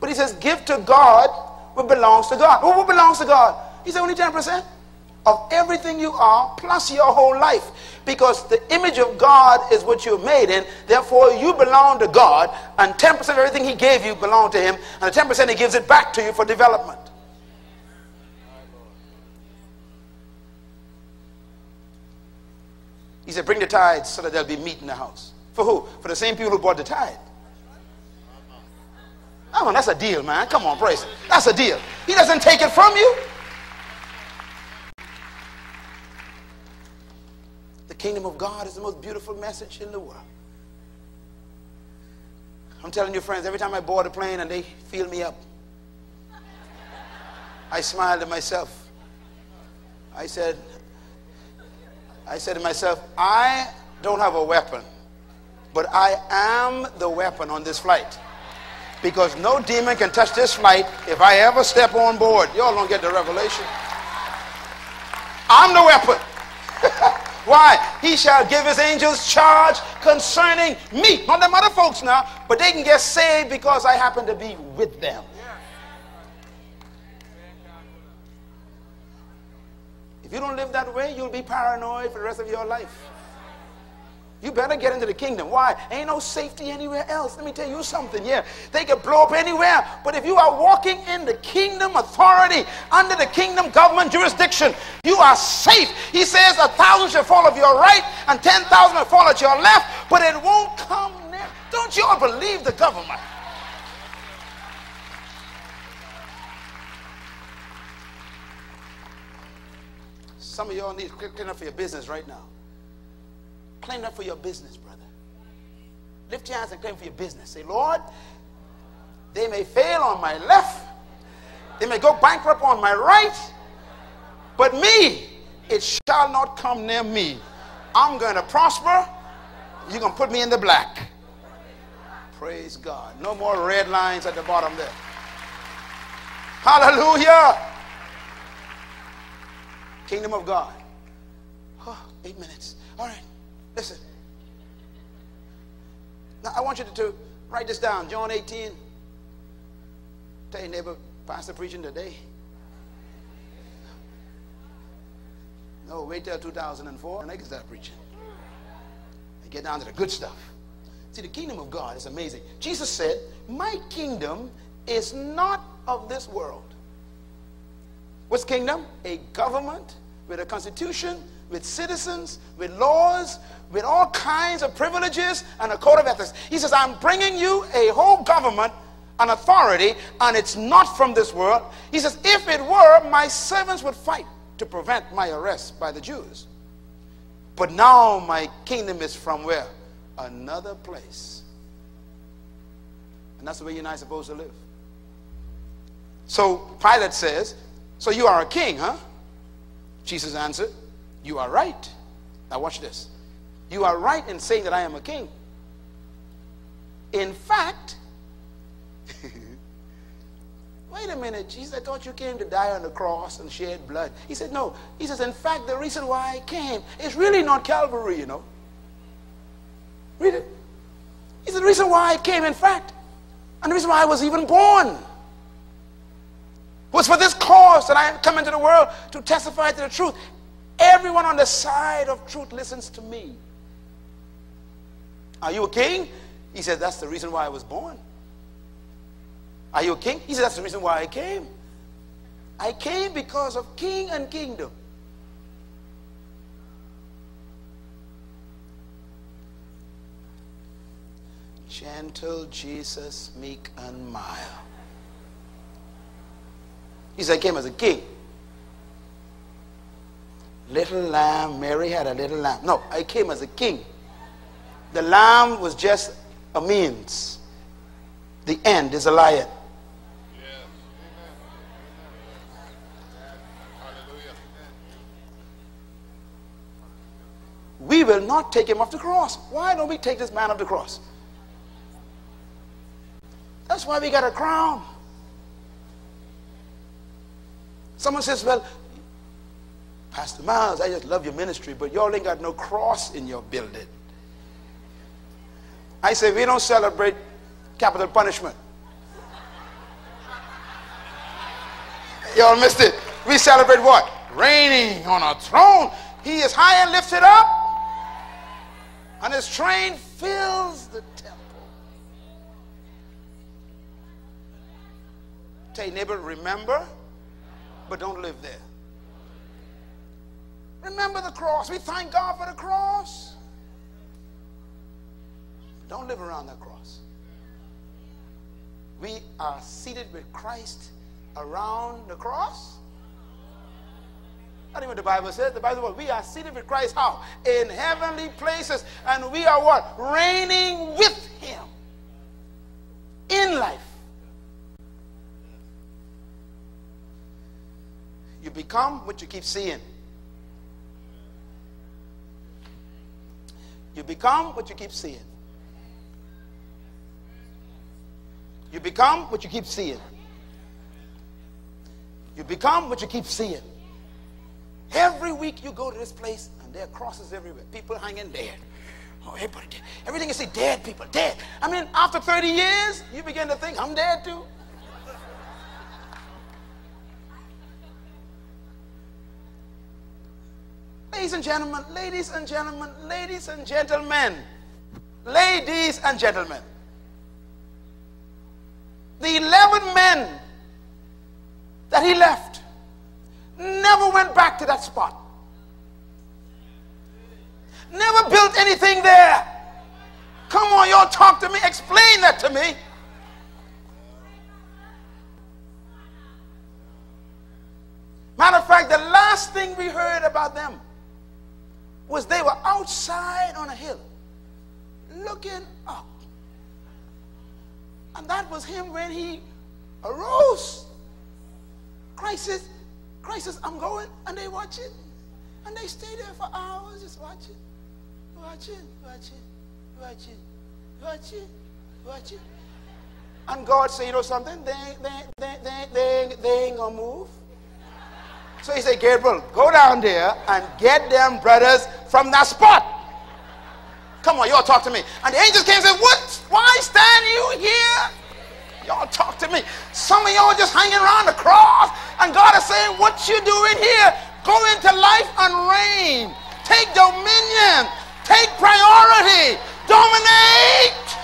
But he says, give to God what belongs to God. Well, what belongs to God? He said, only 10% of everything you are plus your whole life. Because the image of God is what you're made in. Therefore, you belong to God, and 10% of everything He gave you belong to Him, and the 10% He gives it back to you for development. He said, Bring the tithes so that there'll be meat in the house. For who? For the same people who bought the tithe. Oh, that's a deal, man. Come on, praise. That's a deal. He doesn't take it from you. The kingdom of God is the most beautiful message in the world. I'm telling you, friends, every time I board a plane and they fill me up, I smile to myself. I said, I said to myself, I don't have a weapon, but I am the weapon on this flight. Because no demon can touch this flight if I ever step on board. Y'all don't get the revelation. I'm the weapon. Why? He shall give his angels charge concerning me. Not them other folks now, but they can get saved because I happen to be with them. If you don't live that way, you'll be paranoid for the rest of your life. You better get into the kingdom. Why? Ain't no safety anywhere else. Let me tell you something. Yeah, they can blow up anywhere. But if you are walking in the kingdom authority, under the kingdom government jurisdiction, you are safe. He says a thousand shall fall at your right and ten thousand will fall at your left, but it won't come near. Don't you all believe the government? Some of y'all need to clean up for your business right now. Claim up for your business, brother. Lift your hands and claim for your business. Say, Lord, they may fail on my left, they may go bankrupt on my right, but me, it shall not come near me. I'm going to prosper. You're going to put me in the black. Praise God. No more red lines at the bottom there. Hallelujah. Kingdom of God. Oh, eight minutes. All right. Listen. Now, I want you to, to write this down. John 18. Tell your neighbor, Pastor preaching today. No, wait till 2004 and they can start preaching. And get down to the good stuff. See, the kingdom of God is amazing. Jesus said, My kingdom is not of this world. What's kingdom? A government with a constitution, with citizens, with laws, with all kinds of privileges and a code of ethics. He says, I'm bringing you a whole government, an authority, and it's not from this world. He says, if it were, my servants would fight to prevent my arrest by the Jews. But now my kingdom is from where? Another place. And that's the way you're not supposed to live. So Pilate says, So you are a king, huh? Jesus answered, You are right. Now watch this. You are right in saying that I am a king. In fact, wait a minute, Jesus, I thought you came to die on the cross and shed blood. He said, No. He says, In fact, the reason why I came is really not Calvary, you know. Read it. He said, The reason why I came, in fact, and the reason why I was even born was for this cause that I have come into the world to testify to the truth. Everyone on the side of truth listens to me. Are you a king? He said, That's the reason why I was born. Are you a king? He said, That's the reason why I came. I came because of king and kingdom. Gentle Jesus, meek and mild. He said, I came as a king. Little lamb, Mary had a little lamb. No, I came as a king. The lamb was just a means. The end is a lion. We will not take him off the cross. Why don't we take this man off the cross? That's why we got a crown. Someone says, Well, Pastor Myles, I just love your ministry, but y'all ain't got no cross in your building. I say, we don't celebrate capital punishment. Y'all missed it. We celebrate what? Reigning on a throne. He is high and lifted up, and his train fills the temple. Tell your neighbor, remember, but don't live there. Remember the cross. We thank God for the cross. Don't live around that cross. We are seated with Christ around the cross. That's what the Bible says. The Bible says we are seated with Christ how? In heavenly places. And we are what? Reigning with him in life. You become what you keep seeing. You become what you keep seeing. You become what you keep seeing. You become what you keep seeing. Every week you go to this place and there are crosses everywhere. People hanging dead. Oh, everybody dead. Everything you see, dead people, dead. I mean, after 30 years, you begin to think, I'm dead too. Ladies and gentlemen, ladies and gentlemen, ladies and gentlemen, ladies and gentlemen. The 11 men that he left never went back to that spot. Never built anything there. Come on, y'all talk to me. Explain that to me. Matter of fact, the last thing we heard about them was they were outside on a hill looking up. And that was him when he arose. Christ says, Christ says, I'm going, and they watch it. And they stay there for hours just watching, watching, watching, watching, watching, watching. And God said, you know something? They, they, they, they, they, they ain't gonna move. So he said, Gabriel, go down there and get them brothers from that spot. Come on, y'all talk to me. And the angels came and said, What? Why stand you here? Y'all talk to me. Some of y'all just hanging around the cross, and God is saying, What you doing here? Go into life and reign. Take dominion. Take priority. Dominate.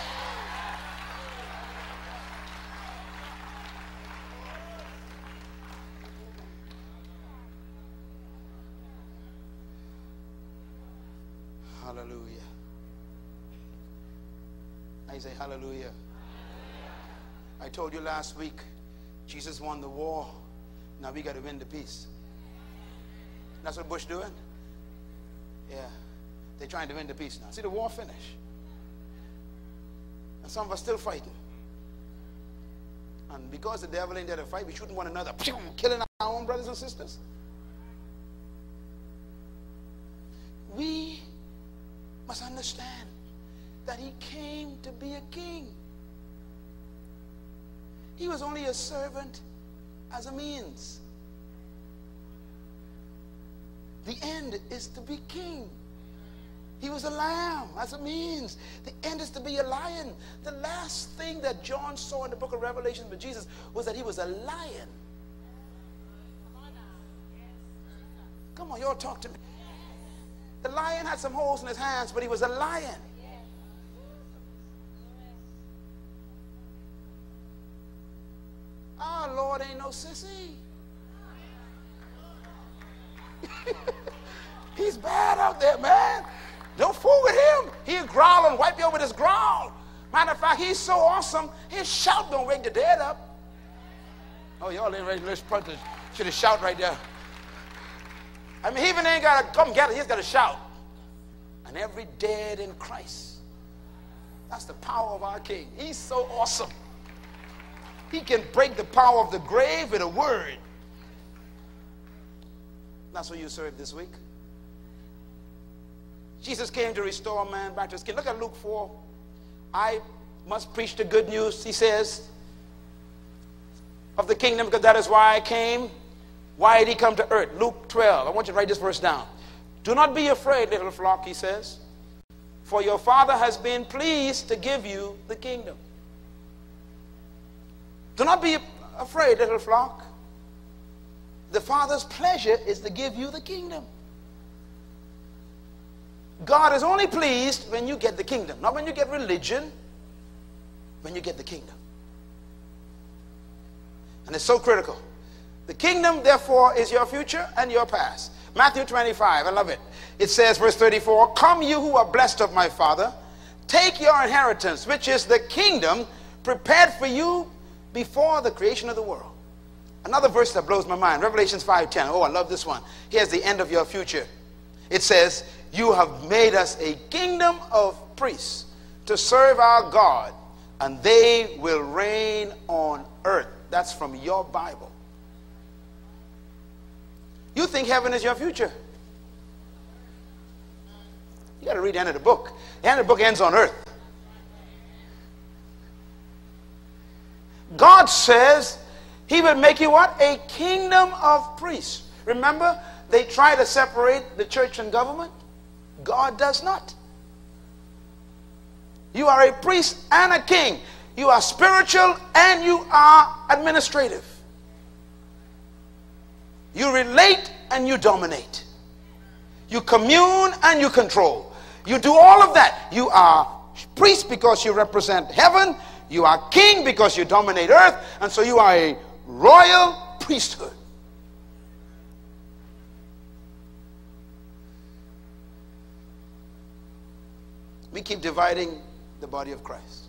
Say hallelujah. I told you last week, Jesus won the war. Now we got to win the peace. That's what Bush doing? Yeah. They're trying to win the peace now. See the war finish. And some of us still fighting. And because the devil ain't there to fight, we shooting one another, killing our own brothers and sisters. We must understand that he came to be a king. He was only a servant as a means. The end is to be king. He was a lamb as a means. The end is to be a lion. The last thing that John saw in the book of Revelation with Jesus was that he was a lion. Come on, y'all talk to me. The lion had some holes in his hands, but he was a lion. Our Lord ain't no sissy. He's bad out there, man. Don't fool with him. He'll growl and wipe you over his growl. Matter of fact, he's so awesome, his shout don't wake the dead up. Oh, y'all ain't ready. Let's put should have shout right there. I mean, he even ain't got to come get it. He's got to shout. And every dead in Christ. That's the power of our King. He's so awesome. He can break the power of the grave with a word. That's what you serve this week. Jesus came to restore man back to his kingdom. Look at Luke 4. I must preach the good news, he says, of the kingdom because that is why I came. Why did he come to earth? Luke 12. I want you to write this verse down. Do not be afraid, little flock, he says, for your Father has been pleased to give you the kingdom. Do not be afraid, little flock. The Father's pleasure is to give you the kingdom. God is only pleased when you get the kingdom, not when you get religion, when you get the kingdom. And it's so critical. The kingdom, therefore, is your future and your past. Matthew 25, I love it. It says, verse 34 Come, you who are blessed of my Father, take your inheritance, which is the kingdom prepared for you before the creation of the world. Another verse that blows my mind, Revelations 5:10. Oh, I love this one. Here's the end of your future. It says, You have made us a kingdom of priests to serve our God, and they will reign on earth. That's from your Bible. You think heaven is your future. You got to read the end of the book. The end of the book ends on earth. God says he will make you what? A kingdom of priests. Remember, they try to separate the church and government. God does not. You are a priest and a king. You are spiritual and you are administrative. You relate and you dominate. You commune and you control. You do all of that. You are priest because you represent heaven. You are king because you dominate earth. And so you are a royal priesthood. We keep dividing the body of Christ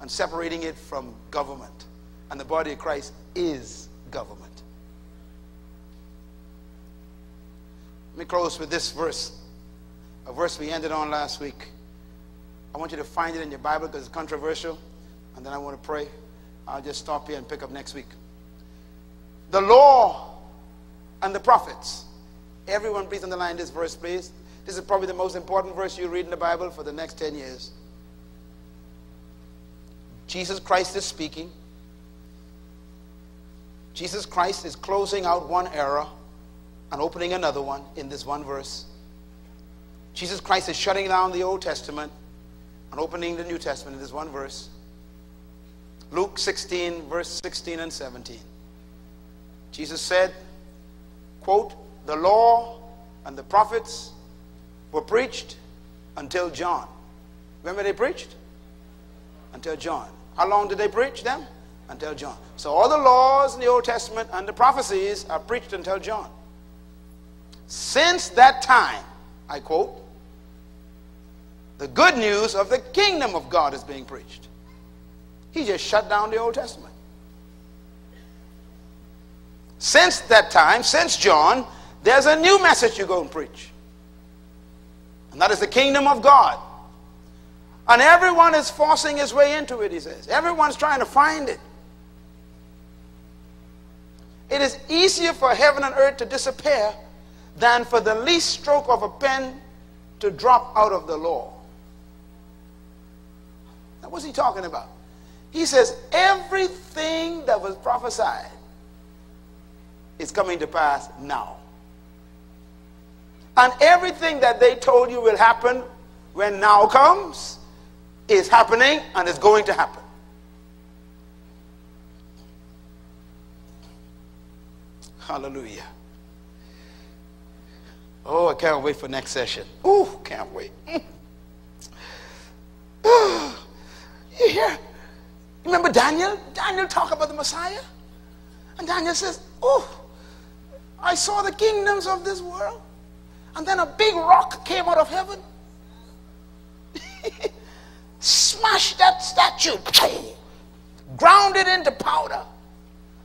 and separating it from government. And the body of Christ is government. Let me close with this verse, a verse we ended on last week. I want you to find it in your Bible because it's controversial, and then I want to pray. I'll just stop here and pick up next week. The law and the prophets. Everyone, please underline this verse, please. This is probably the most important verse you read in the Bible for the next 10 years. Jesus Christ is speaking. Jesus Christ is closing out one era and opening another one in this one verse. Jesus Christ is shutting down the Old Testament and opening the New Testament in this one verse. Luke 16, verse 16 and 17. Jesus said, quote, the law and the prophets were preached until John. Remember they preached? Until John. How long did they preach them? Until John. So all the laws in the Old Testament and the prophecies are preached until John. Since that time, I quote, the good news of the kingdom of God is being preached. He just shut down the Old Testament. Since that time, since John, there's a new message you go and preach. And that is the kingdom of God. And everyone is forcing his way into it, he says. Everyone's trying to find it. It is easier for heaven and earth to disappear than for the least stroke of a pen to drop out of the law. Now, what's he talking about? He says, everything that was prophesied is coming to pass now. And everything that they told you will happen when now comes is happening and is going to happen. Hallelujah. Oh, I can't wait for next session. Oh, can't wait. you hear? Remember Daniel? Daniel talk about the Messiah? And Daniel says, Oh, I saw the kingdoms of this world. And then a big rock came out of heaven. Smashed that statue. Ground it into powder.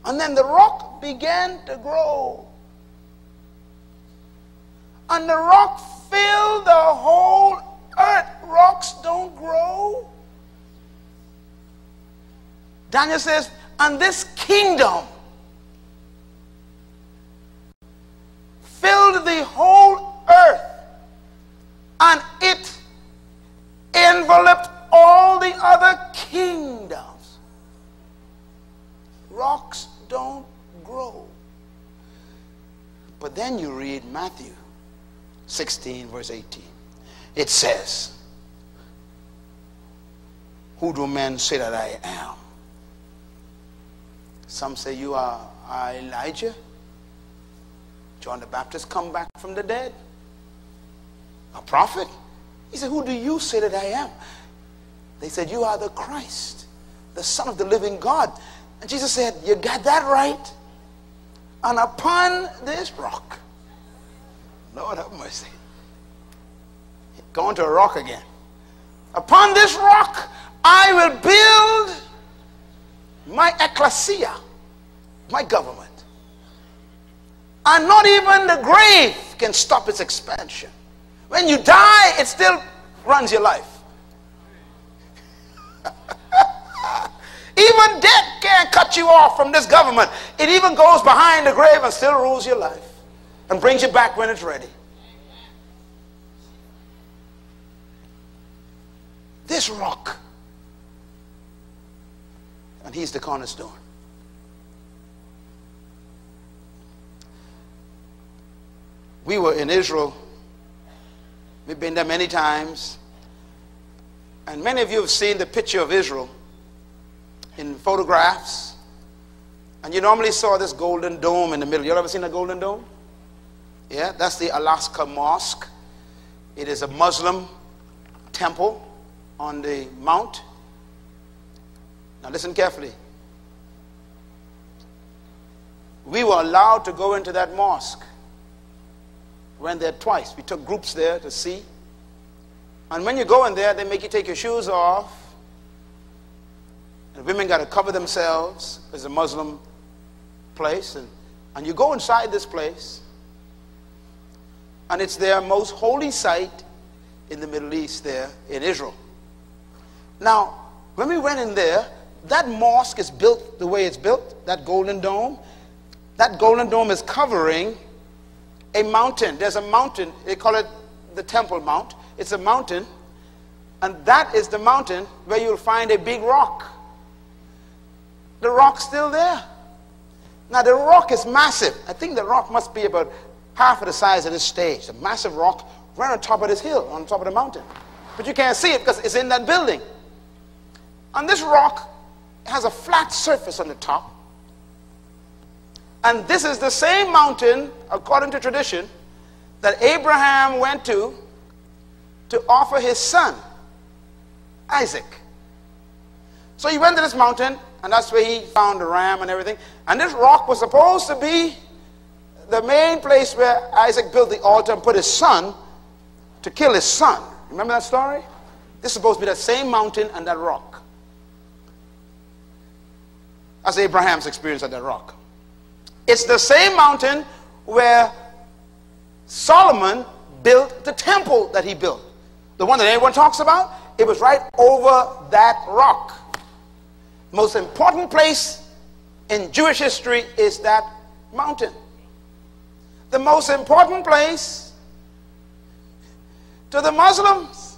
And then the rock began to grow. And the rock filled the whole earth. Rocks don't grow. Daniel says, and this kingdom filled the whole earth and it enveloped all the other kingdoms. Rocks don't grow. But then you read Matthew 16, verse 18. It says, Who do men say that I am? Some say you are Elijah. John the Baptist come back from the dead. A prophet. He said, Who do you say that I am? They said, You are the Christ, the Son of the living God. And Jesus said, You got that right. And upon this rock, Lord have mercy. Going to a rock again. Upon this rock, I will build my ecclesia, my government. And not even the grave can stop its expansion. When you die, it still runs your life. even death can't cut you off from this government. It even goes behind the grave and still rules your life and brings you back when it's ready. This rock, and he's the cornerstone. We were in Israel. We've been there many times. And many of you have seen the picture of Israel in photographs. And you normally saw this golden dome in the middle. You ever seen a golden dome? Yeah, that's the Al-Aqsa Mosque. It is a Muslim temple on the mount. Now listen carefully. We were allowed to go into that mosque went there twice. We took groups there to see. And when you go in there, they make you take your shoes off. And women got to cover themselves. It's a Muslim place. And, and you go inside this place, and it's their most holy site in the Middle East, there in Israel. Now, when we went in there, that mosque is built the way it's built, that golden dome. That golden dome is covering a mountain. There's a mountain. They call it the Temple Mount. It's a mountain. And that is the mountain where you'll find a big rock. The rock's still there. Now, the rock is massive. I think the rock must be about half of the size of this stage. A massive rock right on top of this hill, on top of the mountain. But you can't see it because it's in that building. And this rock has a flat surface on the top. And this is the same mountain, according to tradition, that Abraham went to to offer his son, Isaac. So he went to this mountain, and that's where he found the ram and everything. And this rock was supposed to be the main place where Isaac built the altar and put his son to kill his son. Remember that story? This is supposed to be that same mountain and that rock. That's Abraham's experience at that rock. It's the same mountain where Solomon built the temple that he built. The one that everyone talks about, it was right over that rock. Most important place in Jewish history is that mountain. The most important place to the Muslims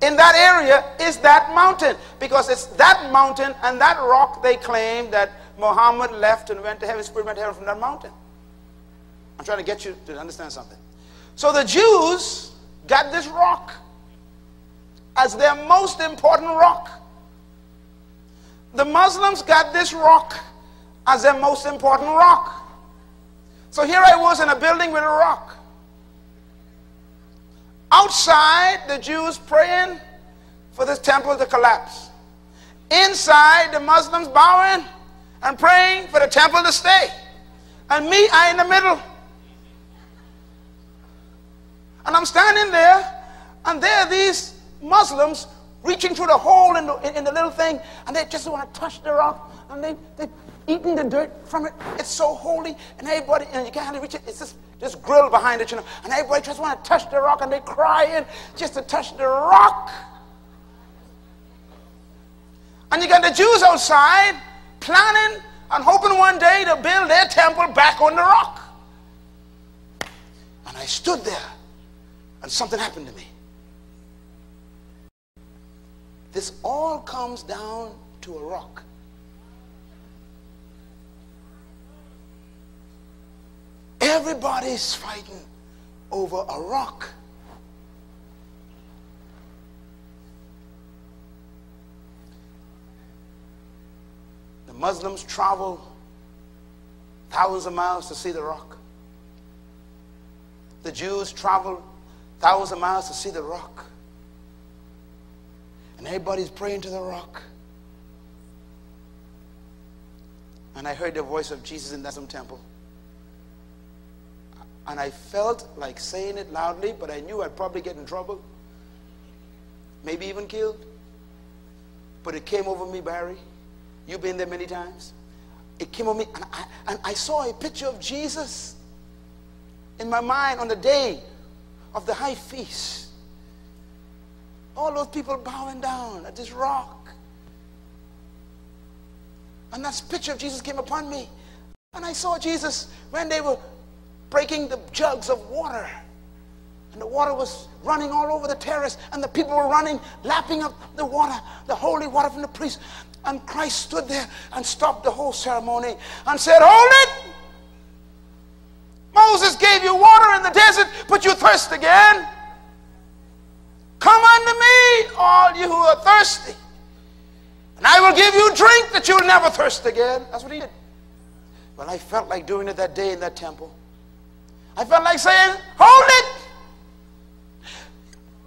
in that area is that mountain because it's that mountain and that rock they claim that Muhammad left and went to heaven, spirit went to heaven from that mountain. I'm trying to get you to understand something. So the Jews got this rock as their most important rock. The Muslims got this rock as their most important rock. So here I was in a building with a rock. Outside, the Jews praying for this temple to collapse. Inside, the Muslims bowing and praying for the temple to stay. And me, I in the middle. And I'm standing there, and there are these Muslims reaching through the hole in the, in the little thing, and they just want to touch the rock, and they, they eating the dirt from it. It's so holy, and everybody, and you can't hardly reach it. It's just, just grill behind it, you know. And everybody just want to touch the rock, and they crying just to touch the rock. And you got the Jews outside, planning and hoping one day to build their temple back on the rock. And I stood there, and something happened to me. This all comes down to a rock. Everybody's fighting over a rock. The Muslims travel thousands of miles to see the rock. The Jews travel thousands of miles to see the rock. And everybody's praying to the rock. And I heard the voice of Jesus in that temple. And I felt like saying it loudly, but I knew I'd probably get in trouble. Maybe even killed. But it came over me, Barry. You've been there many times. It came over me, and I, and I saw a picture of Jesus in my mind on the day of the high feast. All those people bowing down at this rock. And that picture of Jesus came upon me. And I saw Jesus when they were breaking the jugs of water. And the water was running all over the terrace, and the people were running, lapping up the water, the holy water from the priest. And Christ stood there and stopped the whole ceremony and said, Hold it! Moses gave you water in the desert, but you thirst again. Come unto me, all you who are thirsty, and I will give you drink that you'll never thirst again. That's what he did. Well, I felt like doing it that day in that temple. I felt like saying, Hold it!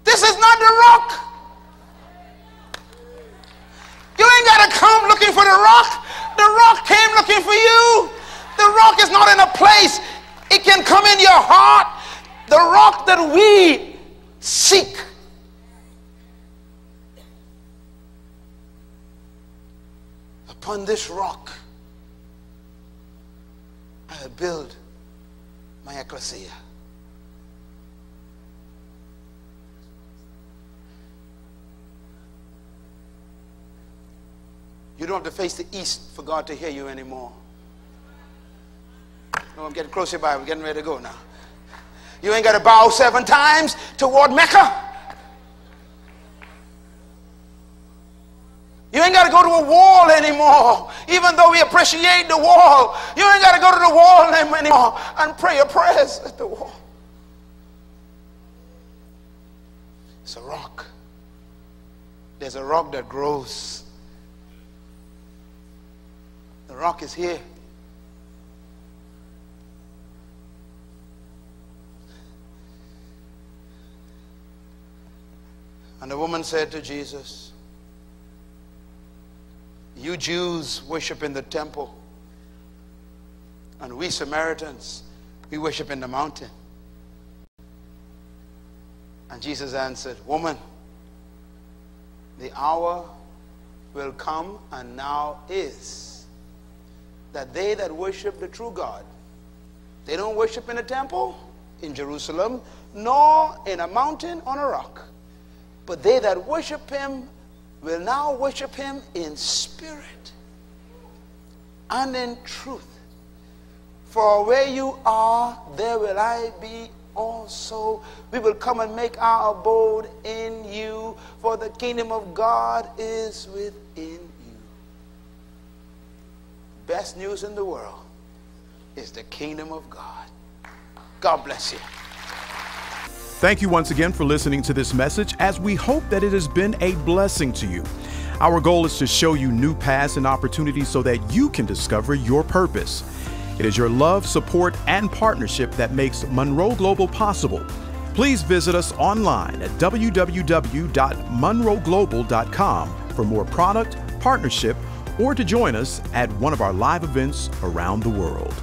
This is not the rock. You ain't got to come looking for the rock. The rock came looking for you. The rock is not in a place, it can come in your heart. The rock that we seek. Upon this rock, I build my ecclesia. You don't have to face the east for God to hear you anymore. No, I'm getting closer by. We're getting ready to go now. You ain't got to bow seven times toward Mecca. You ain't got to go to a wall anymore, even though we appreciate the wall. You ain't got to go to the wall anymore and pray your prayers at the wall. It's a rock. There's a rock that grows. The rock is here. And the woman said to Jesus, You Jews worship in the temple, and we Samaritans, we worship in the mountain. And Jesus answered, Woman, the hour will come, and now is, that they that worship the true God, they don't worship in a temple in Jerusalem, nor in a mountain on a rock but they that worship him will now worship him in spirit and in truth. For where you are, there will I be also. We will come and make our abode in you, for the kingdom of God is within you. Best news in the world is the kingdom of God. God bless you.
Thank you once again for listening to this message, as we hope that it has been a blessing to you. Our goal is to show you new paths and opportunities so that you can discover your purpose. It is your love, support, and partnership that makes Munroe Global possible. Please visit us online at www.munroeglobal.com for more product, partnership, or to join us at one of our live events around the world.